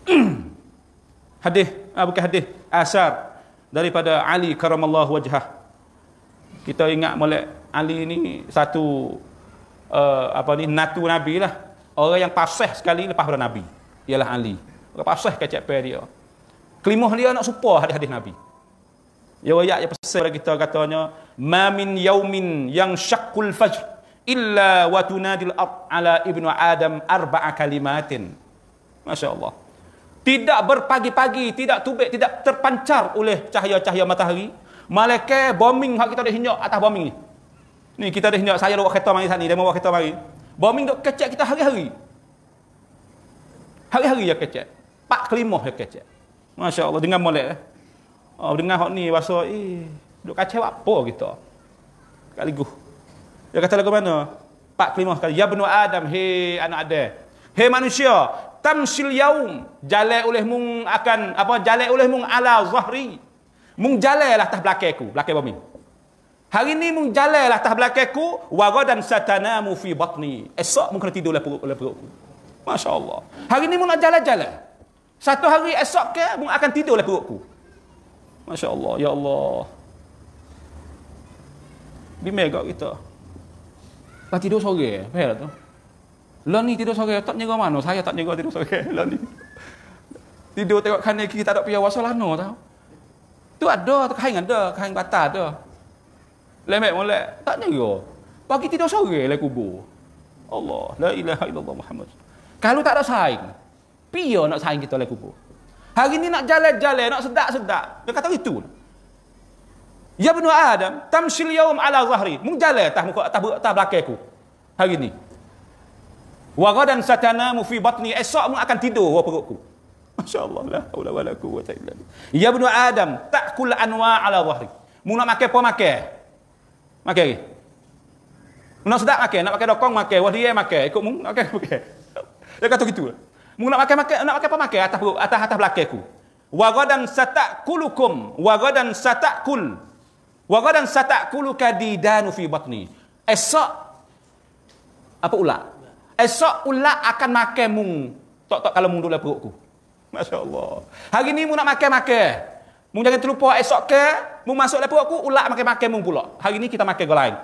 [clears throat] hadis. Ah, bukan hadis. Asar. Daripada Ali karamallahu wajhah. Kita ingat molek Ali ni satu uh, apa ni natu nabi lah. Orang yang pasih sekali lepas pada nabi. Ialah Ali. Orang pasih kecek dia. Kelimah dia nak supaya hadis-hadis nabi. Ya wayak ya pesan kita katanya ma min yaumin yang syaqqul fajr illa wa tunadil ala ibnu adam arba'a kalimatin. masya-Allah tidak berpagi-pagi, tidak tubik, tidak terpancar oleh cahaya-cahaya matahari. Malaikat bombing hak kita dah hinjak atas bombing ni. Ni kita dah hinjak saya bawa kereta mari sini, dia bawa kereta mari. Bombing dok kecek kita hari-hari. Hari-hari ya kecek. Pak kelima ya kecek. Masya-Allah dengan molek eh. Oh dengan hak ni bahasa eh duk kacau apa kita. Kaligu. Dia kata lagu mana? Pak kelima sekali. Ya benu Adam, hei anak Adam. Hei manusia, tamsil yaum. Jalan oleh mung akan apa jalan oleh mung ala zahri. Mung jalan lah atas belakangku belakang bumi. Hari ni mung jalan lah atas belakangku wa gadan satanamu fi batni. Esok mung kena tidur lah perut oleh perutku masya-Allah. Hari ni mung nak jalan-jalan satu hari esok ke mung akan tidur lah perutku masya-Allah ya Allah. Bimbing kita. Tak tidur sore, faham tak tu? Lah ni tidur sore tak nyerah mana? Saya tak nyerah tidur sore. Lah [laughs] ni. Tidur tengok kanan kiri tak ada pihak wasa lana tau. Tu ada, tu kain ada, kain batal ada. Lemek molek, tak nyerah. Pagi tidur sore lah kubur. Allah, la ilaha illallah Muhammad. Kalau tak ada saing, pia nak saing kita lah kubur. Hari ni nak jalan-jalan, nak sedak-sedak. Dia kata itu. Ya benu Adam, tamsil yaum ala zahri. Mung jalan atas muka atas, atas belakangku. Hari ni. Wa ghadan satanamu fi batni esok mu akan tidur wa perutku. Masya-Allah la haula wala quwwata illa billah. Ya ibnu Adam ta'kul anwa ala dhahri. Mu nak makan apa makan? Makan lagi. Mu nak sedap makan, nak makan dokong makan, wah dia makan, ikut mu makan makan. Dia kata gitu. Mu nak makan makan, nak makan apa makan atas perut, atas atas belakangku. Wa ghadan satakulukum wa ghadan satakul. Wa ghadan satakuluka didanu fi batni. Esok apa ular? Esok ulat akan makan mung. Tok tok kalau mung dulu perutku. Masya-Allah. Hari ni mung nak makan-makan. Mung jangan terlupa esok ke mung masuk dalam perutku ulat makan-makan mung pula. Hari ni kita makan lain.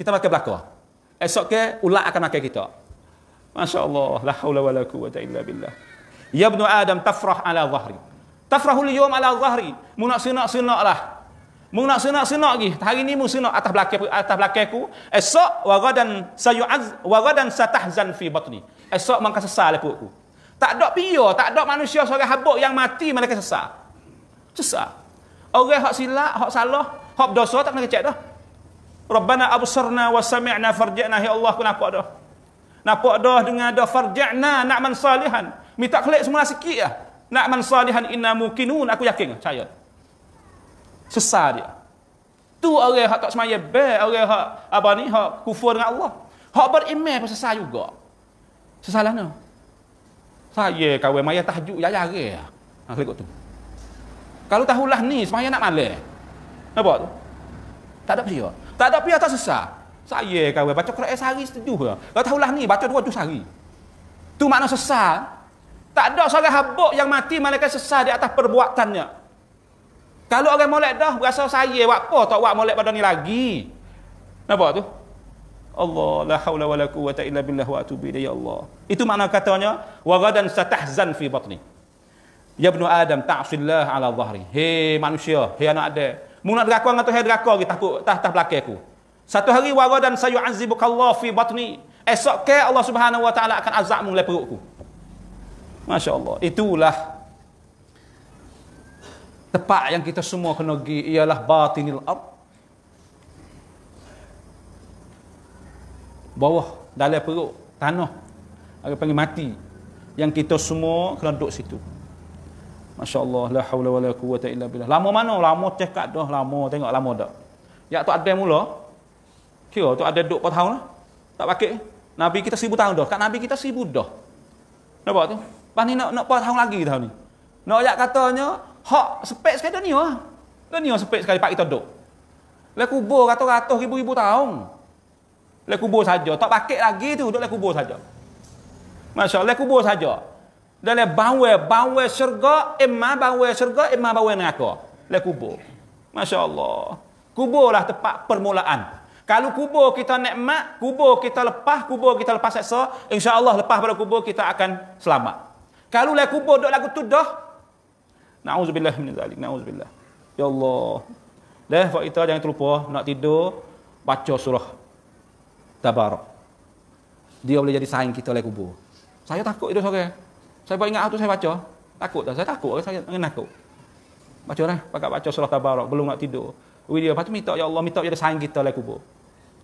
Kita makan belaka. Esok ke ulat akan makan kita. Masya-Allah. La haula wala quwwata illa billah. Ya ibnu Adam tafrah ala dhahri. Tafrahul yawm ala dhahri. Mung nak senak-senak lah. Mu nak senak-senak lagi. Hari ni mu senak atas belakang atas belakangku. Esok wa gadan sayu'az wa gadan satahzan fi batni. Esok mangka sesal perutku. Tak ada pia, tak ada manusia seorang habuk yang mati malaikat sesat. Sesat. Orang hak silap, hak salah, hak berdosa tak kena kecek dah. Rabbana absarna wa sami'na farji'na ya Allah aku nampak dah. Nampak dah dengan dah farji'na na'man salihan. Minta kelik semula sikit lah. Na'man salihan inna mukinun aku yakin percaya. Sesat dia. Tu orang hak tak semaya be, orang hak apa ni, hak kufur dengan Allah. Hak beriman pun sesat juga. Sesalah ni. Saya kawan maya tahajud ya ke. Ha klik tu. Kalau tahulah ni semaya nak malam. Nampak tu? Tak ada percaya. Tak ada percaya tak sesat. Saya kawan baca Quran sehari setuju ke. Kalau tahulah ni baca dua tu sehari. Tu makna sesat. Tak ada seorang habuk yang mati malaikat sesat di atas perbuatannya. Kalau orang molek dah berasa saya buat apa tak buat molek pada ni lagi. Nampak tu? Allah la haula wala quwata illa billah wa atubu ya Allah. Itu makna katanya wa gadan satahzan fi batni. Ya ibnu Adam ta'sillah ala dhahri. Hei manusia, hei anak ada. Mu nak deraka dengan Tuhan deraka kita takut tah tah belakang aku. Satu hari wa gadan sayu'azibuka Allah fi batni. Esok ke Allah Subhanahu wa taala akan azabmu oleh perutku. Masya-Allah. Itulah tempat yang kita semua kena pergi ialah batinil ardh bawah dalam perut tanah. Ada panggil mati. Yang kita semua kena duduk situ. Masya-Allah la haula wala quwata illa billah. Lama mana? Lama cekak dah lama tengok lama dak ya tu ada mula. Kira tu ada duduk berapa tahun lah. Tak pakai. Nabi kita seribu tahun dah. Kat nabi kita seribu dah. Nampak tu? Pas ni nak nak berapa tahun lagi tahun ni. Nak ayat katanya hak sepek sekali dunia lah dunia sepek sekali pak kita duduk le kubur ratus-ratus ribu-ribu tahun Lek kubur saja. Tak pakai lagi tu. Duduk lek kubur saja. Masya Allah. Lek kubur saja. Dalam bawa, bawa syurga. Emma bawa syurga. Emma bawa neraka. Lek kubur. Masya Allah. Kuburlah tempat permulaan. Kalau kubur kita nikmat, kubur kita lepas, kubur kita lepas seksa, insya Allah lepas pada kubur kita akan selamat. Kalau lek kubur duduk lagu tu dah, na'udzubillah min zalik, na'udzubillah. Ya Allah. Dah, kita jangan terlupa, nak tidur, baca surah tabarak. Dia boleh jadi saing kita oleh kubur. Saya takut itu sore. Saya baru ingat tu saya baca. Takut tak? Saya takut. Saya ingin takut. Baca lah. Pakai baca surah tabarak. Belum nak tidur. Ui dia. Lepas tu minta. Ya Allah. Minta jadi saing kita oleh kubur.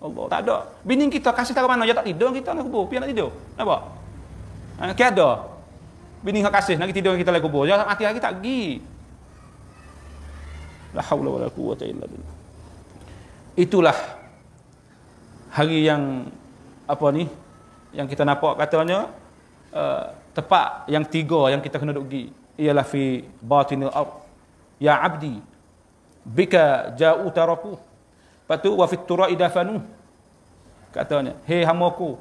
Allah. Tak ada. Bini kita kasih tahu mana. Dia tak tidur kita oleh kubur. Biar nak tidur. Nampak? Ha, Kaya ada. Bini nak kasih. Nak tidur kita oleh kubur. Jangan mati lagi tak pergi. La hawla wa la quwata illa billah. Itulah hari yang apa ni yang kita nampak katanya uh, tepat yang tiga yang kita kena duduk pergi ialah fi batinil ard ya abdi bika ja'u taraku patu wa fit tura'i dafanu katanya hei hamaku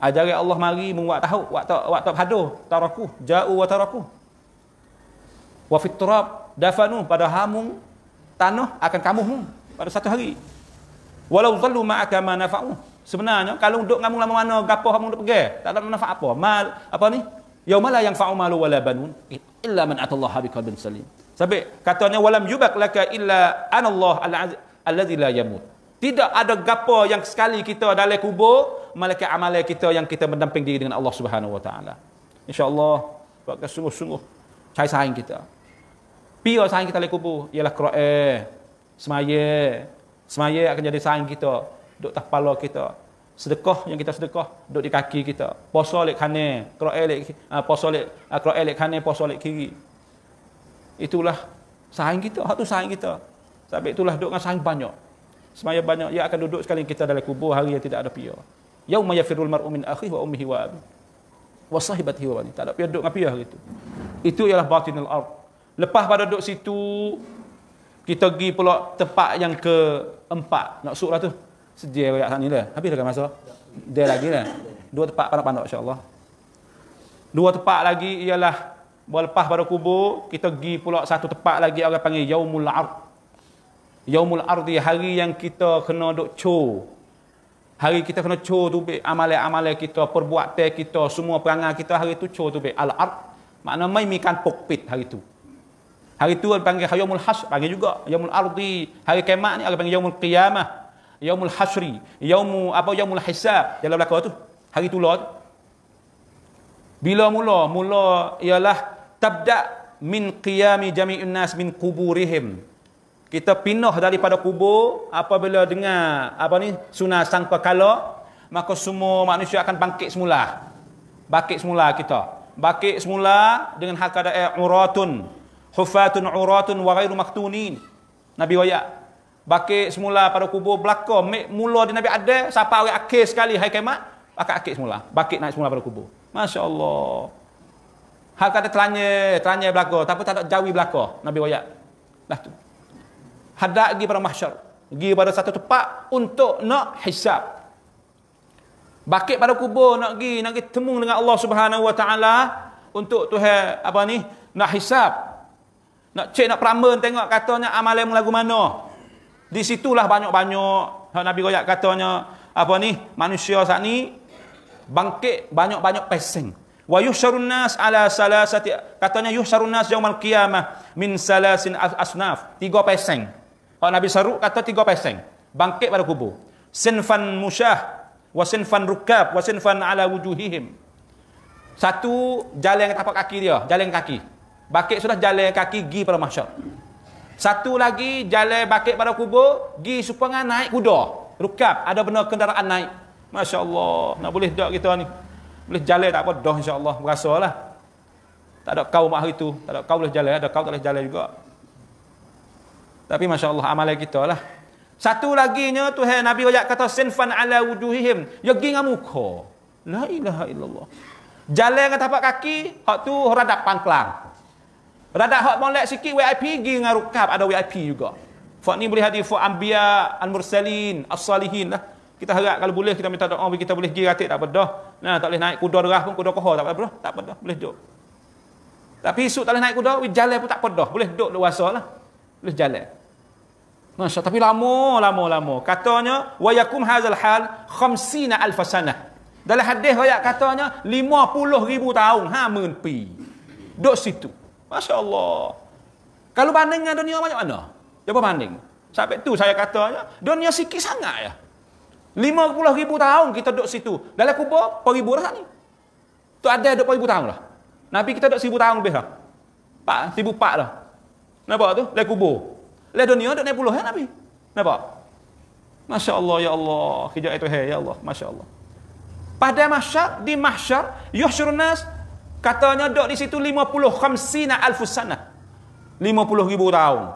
ajari Allah mari membuat tahu waktu waktu hadu taraku ja'u wa taraku wa fit turab dafanu pada hamung tanah akan kamu pada satu hari Walau zallu ma'aka ma nafa'u. Sebenarnya kalau duduk ngamu lama mana gapo kamu duduk pergi, tak ada manfaat apa. Mal apa ni? Yauma la yanfa'u malu wala banun illa man atallaha biqalbin salim. Sampai katanya walam yubak laka illa anallah allazi la yamut. Tidak ada gapo yang sekali kita dalam kubur malaikat amalan kita yang kita mendamping diri dengan Allah Subhanahu wa taala. Insya-Allah buat sungguh-sungguh cai saing kita. Pia saing kita dalam kubur ialah Quran, semaya, Semaya akan jadi saing kita. Duduk atas kepala kita. Sedekah yang kita sedekah. Duduk di kaki kita. Poso lek kanan. Kro'el elek uh, poso lek uh, kro'el lek kanan. Poso lek kiri. Itulah saing kita. Hak tu saing kita. Sebab itulah duduk dengan saing banyak. Semaya banyak. Ia akan duduk sekali kita dalam kubur hari yang tidak ada pia. Yauma yafirul mar'u min akhihi wa ummihi wa abi. Wa sahibatihi wa bani. Tak ada pia duduk dengan pia hari itu. Itu ialah batinul ard. Lepas pada duduk situ, kita pergi pula tempat yang keempat. Nak suk lah tu. Sedia ayat sana dah. Habis dah kan masa? Dia lagi lah. Dua tempat pandang-pandang insyaAllah. Dua tempat lagi ialah lepas pada kubur, kita pergi pula satu tempat lagi orang panggil Yaumul Ard. Yaumul Ardi hari yang kita kena duk co. Hari kita kena co tu be amalan-amalan kita, perbuatan kita, semua perangai kita hari tu co tu be al-ard. Makna mai mikan pokpit hari tu. Hari tu panggil yaumul hasy, panggil juga yaumul ardi. Hari kiamat ni orang panggil yaumul qiyamah. Yaumul hasyri, yaumul apa yaumul hisab dalam belaka tu. Hari tu lah. Bila mula? Mula ialah tabda min qiyami jami'un nas min kuburihim. Kita pindah daripada kubur apabila dengar apa ni sunah sangka kala maka semua manusia akan bangkit semula. Bangkit semula kita. Bangkit semula dengan hal keadaan uratun, hufatun uratun wa ghairu maktunin. Nabi wayak. Bangkit semula pada kubur belakang. Mula di Nabi ada siapa orang akhir sekali hai kiamat akan akhir semula. Bangkit naik semula pada kubur. Masya Allah. Hal kata teranya, teranya belakang. Tapi tak ada jawi belakang. Nabi wayak. Dah tu. Hadak pergi pada mahsyar. Pergi pada satu tempat untuk nak hisap. Bakit pada kubur nak pergi, nak pergi temu dengan Allah Subhanahu Wa Taala untuk Tuhan apa ni nak hisap. Nak cek nak peramun tengok katanya amalan lagu mana. Di situlah banyak-banyak Nabi Goyak katanya apa ni manusia saat ni bangkit banyak-banyak pesing. Wa yuhsyarun nas ala salasati katanya yuhsyarun nas yaumal qiyamah min salasin asnaf. Tiga pesing. Kalau Nabi seru kata tiga pesing. Bangkit pada kubur. Sinfan musyah wasinfan rukab wasinfan ala wujuhihim. Satu jalan tapak kaki dia jalan kaki. Bakit sudah jalan kaki gi pada mahsyar. Satu lagi jalan bakit pada kubur gi supaya naik kuda. Rukab ada benda kendaraan naik. Masya Allah nak boleh tak kita ni. Boleh jalan tak apa dah insya Allah berasalah tak ada kau mak itu tak ada kau boleh jalan ada kau tak boleh jalan juga tapi Masya Allah amalan kita lah satu lagi nya Tuhan Nabi ayat kata sinfan ala wujuhihim. Ya gi muka. La ilaha illallah. Jalan dengan tapak kaki, hak tu radap pangklang. Radap hak molek sikit VIP gi dengan rukab ada VIP juga. Fak ni boleh hadir fak anbiya al-mursalin as-salihin lah. Kita harap kalau boleh kita minta doa kita boleh pergi ratik tak apa Nah, tak boleh naik kuda derah pun kuda kohor tak apa dah. Tak apa dah, boleh duduk. Tapi esok tak boleh naik kuda, jalan pun tak apa dah. Boleh duduk luasa lah. Boleh jalan. Masya tapi lama, lama, lama. Katanya, wa yakum hazal hal khamsina alfa sanah. Dalam hadis ayat katanya, 50 ribu tahun. Ha, menpi. Duk situ. Masya Allah. Kalau banding dengan dunia banyak mana? Apa banding? Sampai tu saya katanya, dunia sikit sangat ya. 50 ribu tahun kita duduk situ. Dalam kubur, per ribu dah ni. Tu ada duduk per ribu tahun lah. Nabi kita duduk seribu tahun lebih lah. Pak, seribu pak lah. Nampak tu? Dalam kubur. Le dunia duk naik puluh ya Nabi. Nampak? Masya Allah ya Allah. Kejap itu ya Allah. Masya Allah. Pada mahsyar di mahsyar yuhsyurun nas katanya dok di situ 50 khamsina alfus sana. 50 ribu tahun.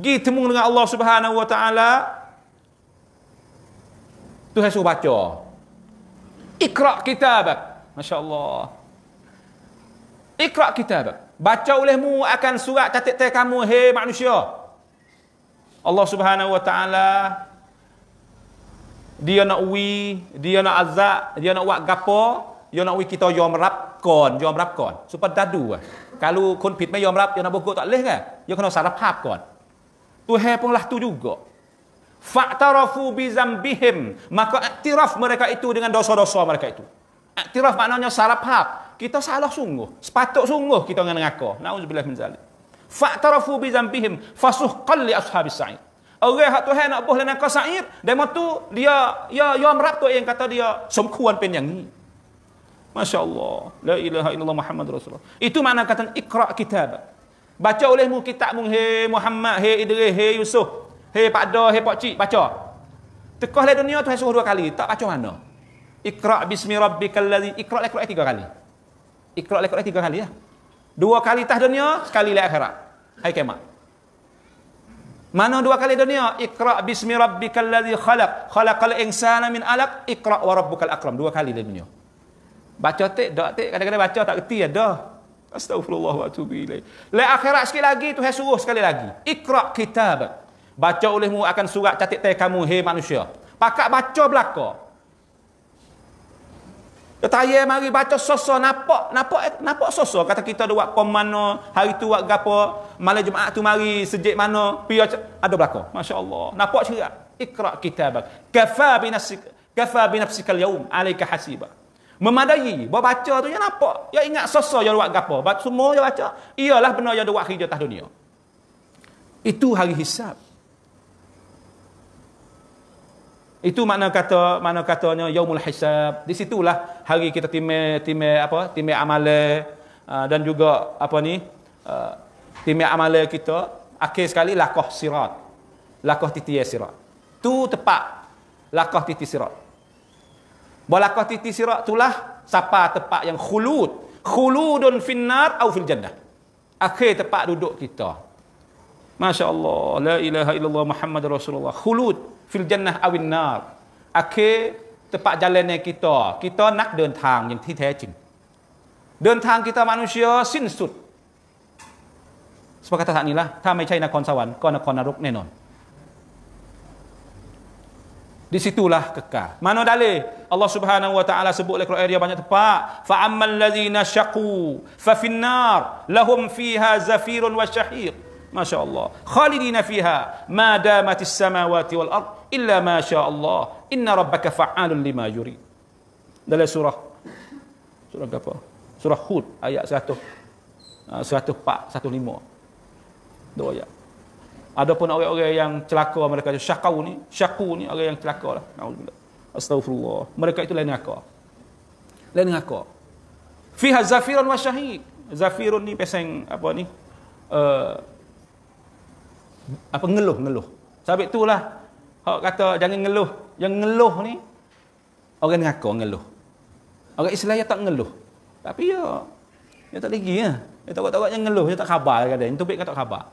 Gi temu dengan Allah Subhanahu wa taala. Tuhan suruh baca. Iqra kitabak. Masya Allah. Iqra kitabak. Baca olehmu akan surat catat kamu, hei manusia. Allah Subhanahu Wa Taala dia nak wi, dia nak azab, dia nak buat gapo, dia nak wi kita yom rap kon, yom rap kon. Supaya dadu. Kalau kon pit mai yom rap, dia nak bogok tak leh kan? Dia kena sarap hap kon. Tuhan pun lah tu juga. Fa'tarafu bi zambihim, maka iktiraf mereka itu dengan dosa-dosa mereka itu. Iktiraf maknanya sarap hap. Kita salah sungguh. Sepatut sungguh kita dengan ngaku. Nauzubillah min zalik. Fa'tarafu bi dzambihim fasuhqan li ashabis sa'ir orang hak Tuhan nak boleh nak sa'ir demo tu dia ya ya merap tu yang kata dia semkuan pen yang ni. masya-Allah. La ilaha illallah muhammad rasulullah. Itu makna kata iqra kitab. Baca olehmu kitabmu he Muhammad he Idris he Yusuf he Pak Do he Pak Cik. Baca. Tekah le dunia tu suruh dua kali. Tak baca mana Iqra bismi rabbikal ladzi Iqra Iqra tiga kali Iqra Iqra tiga kali ya Dua kali tah dunia, sekali di akhirat. Hai kiamat. Mana dua kali dunia? Iqra bismi rabbikal ladzi khalaq, khalaqal insana min alaq, iqra wa rabbukal akram. Dua kali di dunia. Baca tik, dak tik, kadang-kadang baca tak reti ya dah. Astagfirullah wa atubu ilaih. Le akhirat sekali lagi Tuhan suruh sekali lagi. Iqra kitab. Baca olehmu akan surat catat kamu hei manusia. Pakak baca belaka. Tanya mari baca soso. Nampak nampak nampak soso? Kata kita ada buat pom mana hari tu buat gapo? Malam Jumaat tu mari sejak mana? Pi ada belaka masya-Allah. Nampak cerak ikra kitabak. Kafa bi nafsik kafa bi nafsikal yaum. Alayka hasiba. Memadai baca tu ya nampak. Ya ingat soso yang buat gapo. Semua yang baca ialah benar yang ada buat kerja atas dunia. Itu hari hisab Itu makna kata mana katanya yaumul hisab. Di situlah hari kita timai timai apa? Timai amalan uh, dan juga apa ni? Uh, timai amalan kita akhir sekali lakoh sirat. Lakoh titi sirat. Tu tepat lakoh titi sirat. Balakoh titi sirat itulah siapa tempat yang khulud. Khuludun finnar atau fil jannah. Akhir tempat duduk kita. Masya Allah. La ilaha illallah Muhammad Rasulullah. Khulud fil jannah awin nar โอเคตะปะจัลเลนกิตอกิตอนักเดินทางอย่างที่แท้จริง เดินทางกิตามนุษย์สิ้นสุดสภกานี้ละถ้าไม่ใช่นครสวรรค์ก็นครนรกแน่นอน di situlah kekal. Mana dalil? Allah Subhanahu wa taala sebut dalam Quran dia banyak tempat. Fa ammal ladzina syaqu fa finnar lahum fiha zafirun wa syahiq. Masya-Allah. Khalidina fiha ma damatis samawati wal ard illa ma sya Allah. Inna rabbaka fa'alun lima yuri dalam surah. Surah apa surah hud ayat 100 104 105 dua ayat. Adapun orang-orang yang celaka mereka syakau ni syaku ni orang yang celaka lah. Astagfirullah mereka itu lain neraka. Lain neraka. Fiha zafirun wa syahid. Zafirun ni peseng apa ni? Uh, apa ngeluh ngeluh sebab itulah Hak kata jangan ngeluh. Yang ngeluh ni orang ngaku ngeluh. Orang Islam ya tak ngeluh. Tapi ya ya tak lagi ya. Dia takut-takut yang ngeluh, dia tak khabar kadang. Itu baik tak khabar.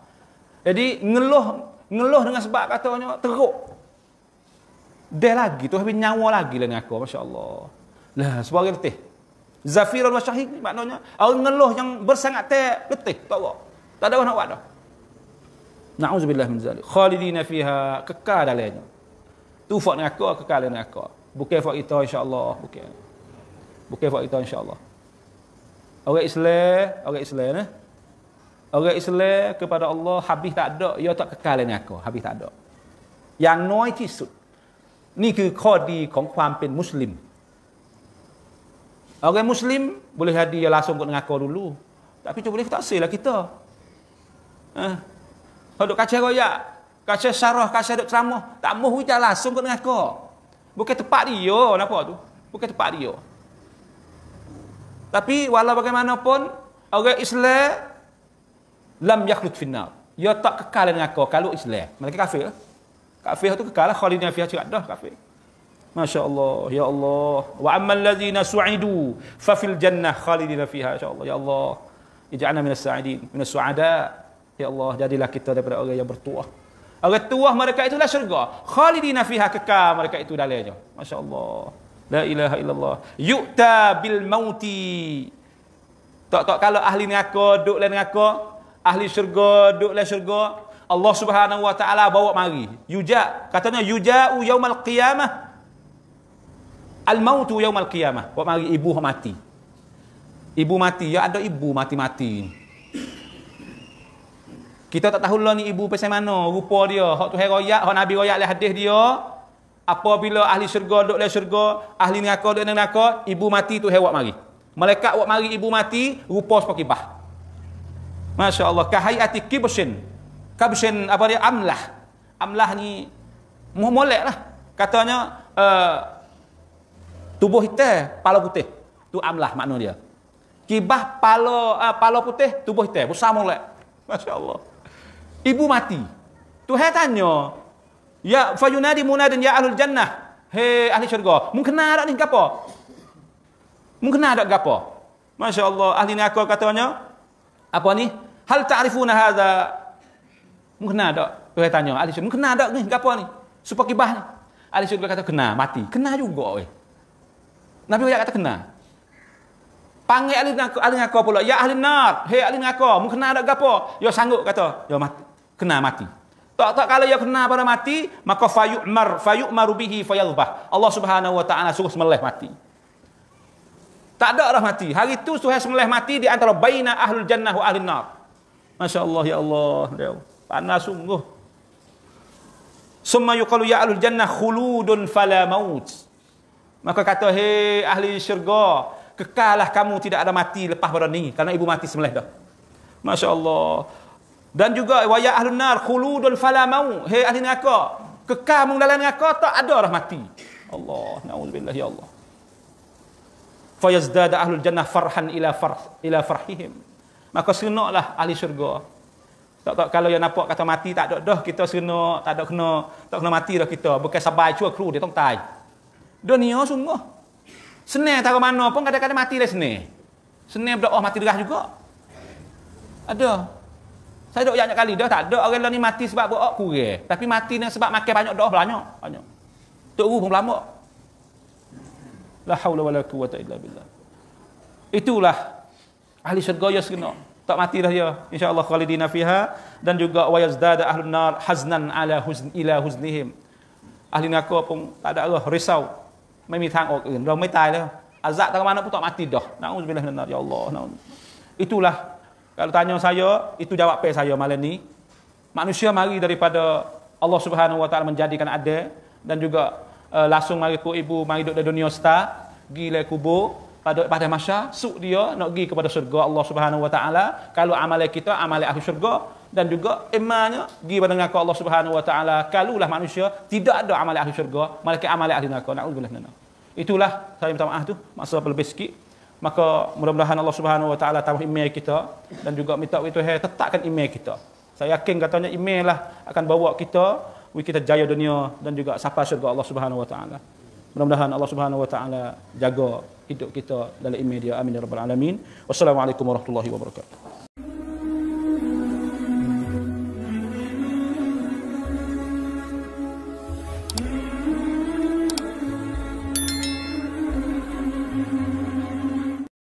Jadi ngeluh ngeluh dengan sebab katanya teruk. Dia lagi tu habis nyawa lagi lah ngaku masya-Allah. Lah sebagai letih. Zafirul masyahid maknanya orang ngeluh yang bersangat teh letih tak. Tak ada nak buat dah. Na'udzubillah min zalik. Khalidina fiha kekal dalamnya. Tu fak neraka kekal dalam neraka. Bukan fak kita insya-Allah, bukan. Bukan fak kita insya-Allah. Orang Islam, orang Islam eh. Orang Islam kepada Allah habis tak ada, ia tak kekal dalam neraka, habis tak ada. Yang น้อยที่สุดนี่คือข้อดีของความเป็นมุสลิม Orang Muslim boleh hadir langsung ke neraka dulu. Tapi tu boleh tak lah kita. Eh, kalau duk kacau royak, kacau syarah, kacau duk ceramah, tak mahu hujan langsung ke dengan kau. Bukan tempat dia, kenapa tu? Bukan tempat dia. Tapi walau bagaimanapun, orang Islam lam yakhlud finnar. Dia tak kekal dengan kau kalau Islam. Mereka kafir. Kafir tu kekal lah. Khalidina fiha cakap dah kafir. Masya Allah, Ya Allah. Wa ammal ladhina su'idu fa fil jannah khalidina fiha. Masya Allah, Ya Allah. Ija'ana minas sa'idin, minas su'ada. Ya Allah, jadilah kita daripada orang yang bertuah. Orang tuah mereka itulah syurga. Khalidina fiha kekal mereka itu dalamnya. Masya-Allah. La ilaha illallah. Yu'ta bil mauti. Tak tak kalau ahli neraka duduk dalam neraka, ahli syurga duduk dalam syurga, Allah Subhanahu wa taala bawa mari. Yuja, katanya yuja'u yaumal qiyamah. Al mautu yaumal qiyamah. Bawa mari ibu mati. Ibu mati, ya ada ibu mati-mati. Kita tak tahu lah ni ibu pasal mana rupa dia. Hak Tuhan royak, hak Nabi royak lah hadis dia. Apabila ahli syurga duduk dalam syurga, ahli neraka duduk dalam neraka, ibu mati tu hewak mari. Malaikat buat mari ibu mati, rupa seperti bah. Masya Allah. Kahayati kibshin. Kabshin apa dia? Amlah. Amlah ni molek lah. Katanya uh, tubuh hitam, pala putih. Tu amlah makna dia. Kibah pala uh, pala putih, tubuh hitam. Besar molek. Masya Allah. Ibu mati. Tuhan tanya, Ya fayunadi munadin ya ahlul jannah. Hei ahli syurga, mungkin ada ni gapo? Mungkin ada gapo? Masya Allah, ahli neraka katanya, apa ni? Hal ta'rifuna hadha? Mungkin ada. Tuhan tanya, ahli syurga, mungkin ada ni gapo ni? Supaya kibah ni. Ahli syurga kata, kena, mati. Kena juga. Weh. Nabi kata kena. Panggil ahli neraka, ahli neraka pula. Ya ahli nar. Hei ahli neraka, mungkin ada gapo? Ya sanggup kata. Ya mati kena mati. Tak tak kalau ia kena pada mati, maka fayu'mar fayu'maru bihi fayadhbah. Allah Subhanahu wa taala suruh sembelih mati. Tak ada dah mati. Hari itu suruh sembelih mati di antara baina ahlul jannah wa ahlin nar. Masya-Allah ya Allah. Ya Panas sungguh. Summa yuqalu ya ahlul jannah khuludun fala maut. Maka kata hei ahli syurga, kekallah kamu tidak ada mati lepas pada ni kerana ibu mati sembelih dah. Masya-Allah. Dan juga waya ahlun nar khuludun fala mau. Hei ahli neraka. Kekal mung dalam neraka tak ada dah mati. Allah, naudzubillah ya Allah. Fayazdad ahlul jannah farhan ila farh ila farhihim. Maka seronoklah ahli syurga. Tak tak kalau yang nampak kata mati tak ada dah kita seronok, tak ada kena tak kena mati dah kita. Bukan sabai cua kru dia tong tai. Dunia sungguh. Senang tahu mana pun kadang-kadang mati dah senang. Senang berdoa mati derah juga. Ada. Saya dok banyak kali dah tak ada orang ni mati sebab buat kurang. Tapi mati ni sebab makan banyak doh banyak. Banyak. Tok guru pun lama. La haula wala quwata illa billah. Itulah ahli syurga ya sekena. Tak mati dah dia. Insya-Allah khalidina fiha dan juga wa yazdada ahlun nar haznan ala huzn ila huznihim. Ahli neraka pun tak ada arah risau. Mai mi thang ok อื่น Dah mai tai dah. Azab tak mana pun tak mati dah. Nauzubillah minan ya Allah. Itulah kalau tanya saya, itu jawab pe saya malam ni. Manusia mari daripada Allah Subhanahu Wa Taala menjadikan ada dan juga uh, langsung mari ku ibu mari duduk di dunia star, gila kubur pada pada masa suk dia nak pergi kepada syurga Allah Subhanahu Wa Taala. Kalau amal kita amal ahli syurga dan juga imannya pergi pada neraka Allah Subhanahu Wa Taala. Kalulah manusia tidak ada amal ahli syurga, malaikat amal ahli neraka. Nauzubillah Itulah saya minta maaf tu, masa lebih sikit. Maka mudah-mudahan Allah Subhanahu Wa Taala tambah email kita dan juga minta itu hai tetapkan email kita. Saya yakin katanya email lah akan bawa kita kita jaya dunia dan juga sampai syurga Allah Subhanahu Wa Taala. Mudah-mudahan Allah Subhanahu Wa Taala jaga hidup kita dalam email dia. Amin ya rabbal alamin. Wassalamualaikum warahmatullahi wabarakatuh.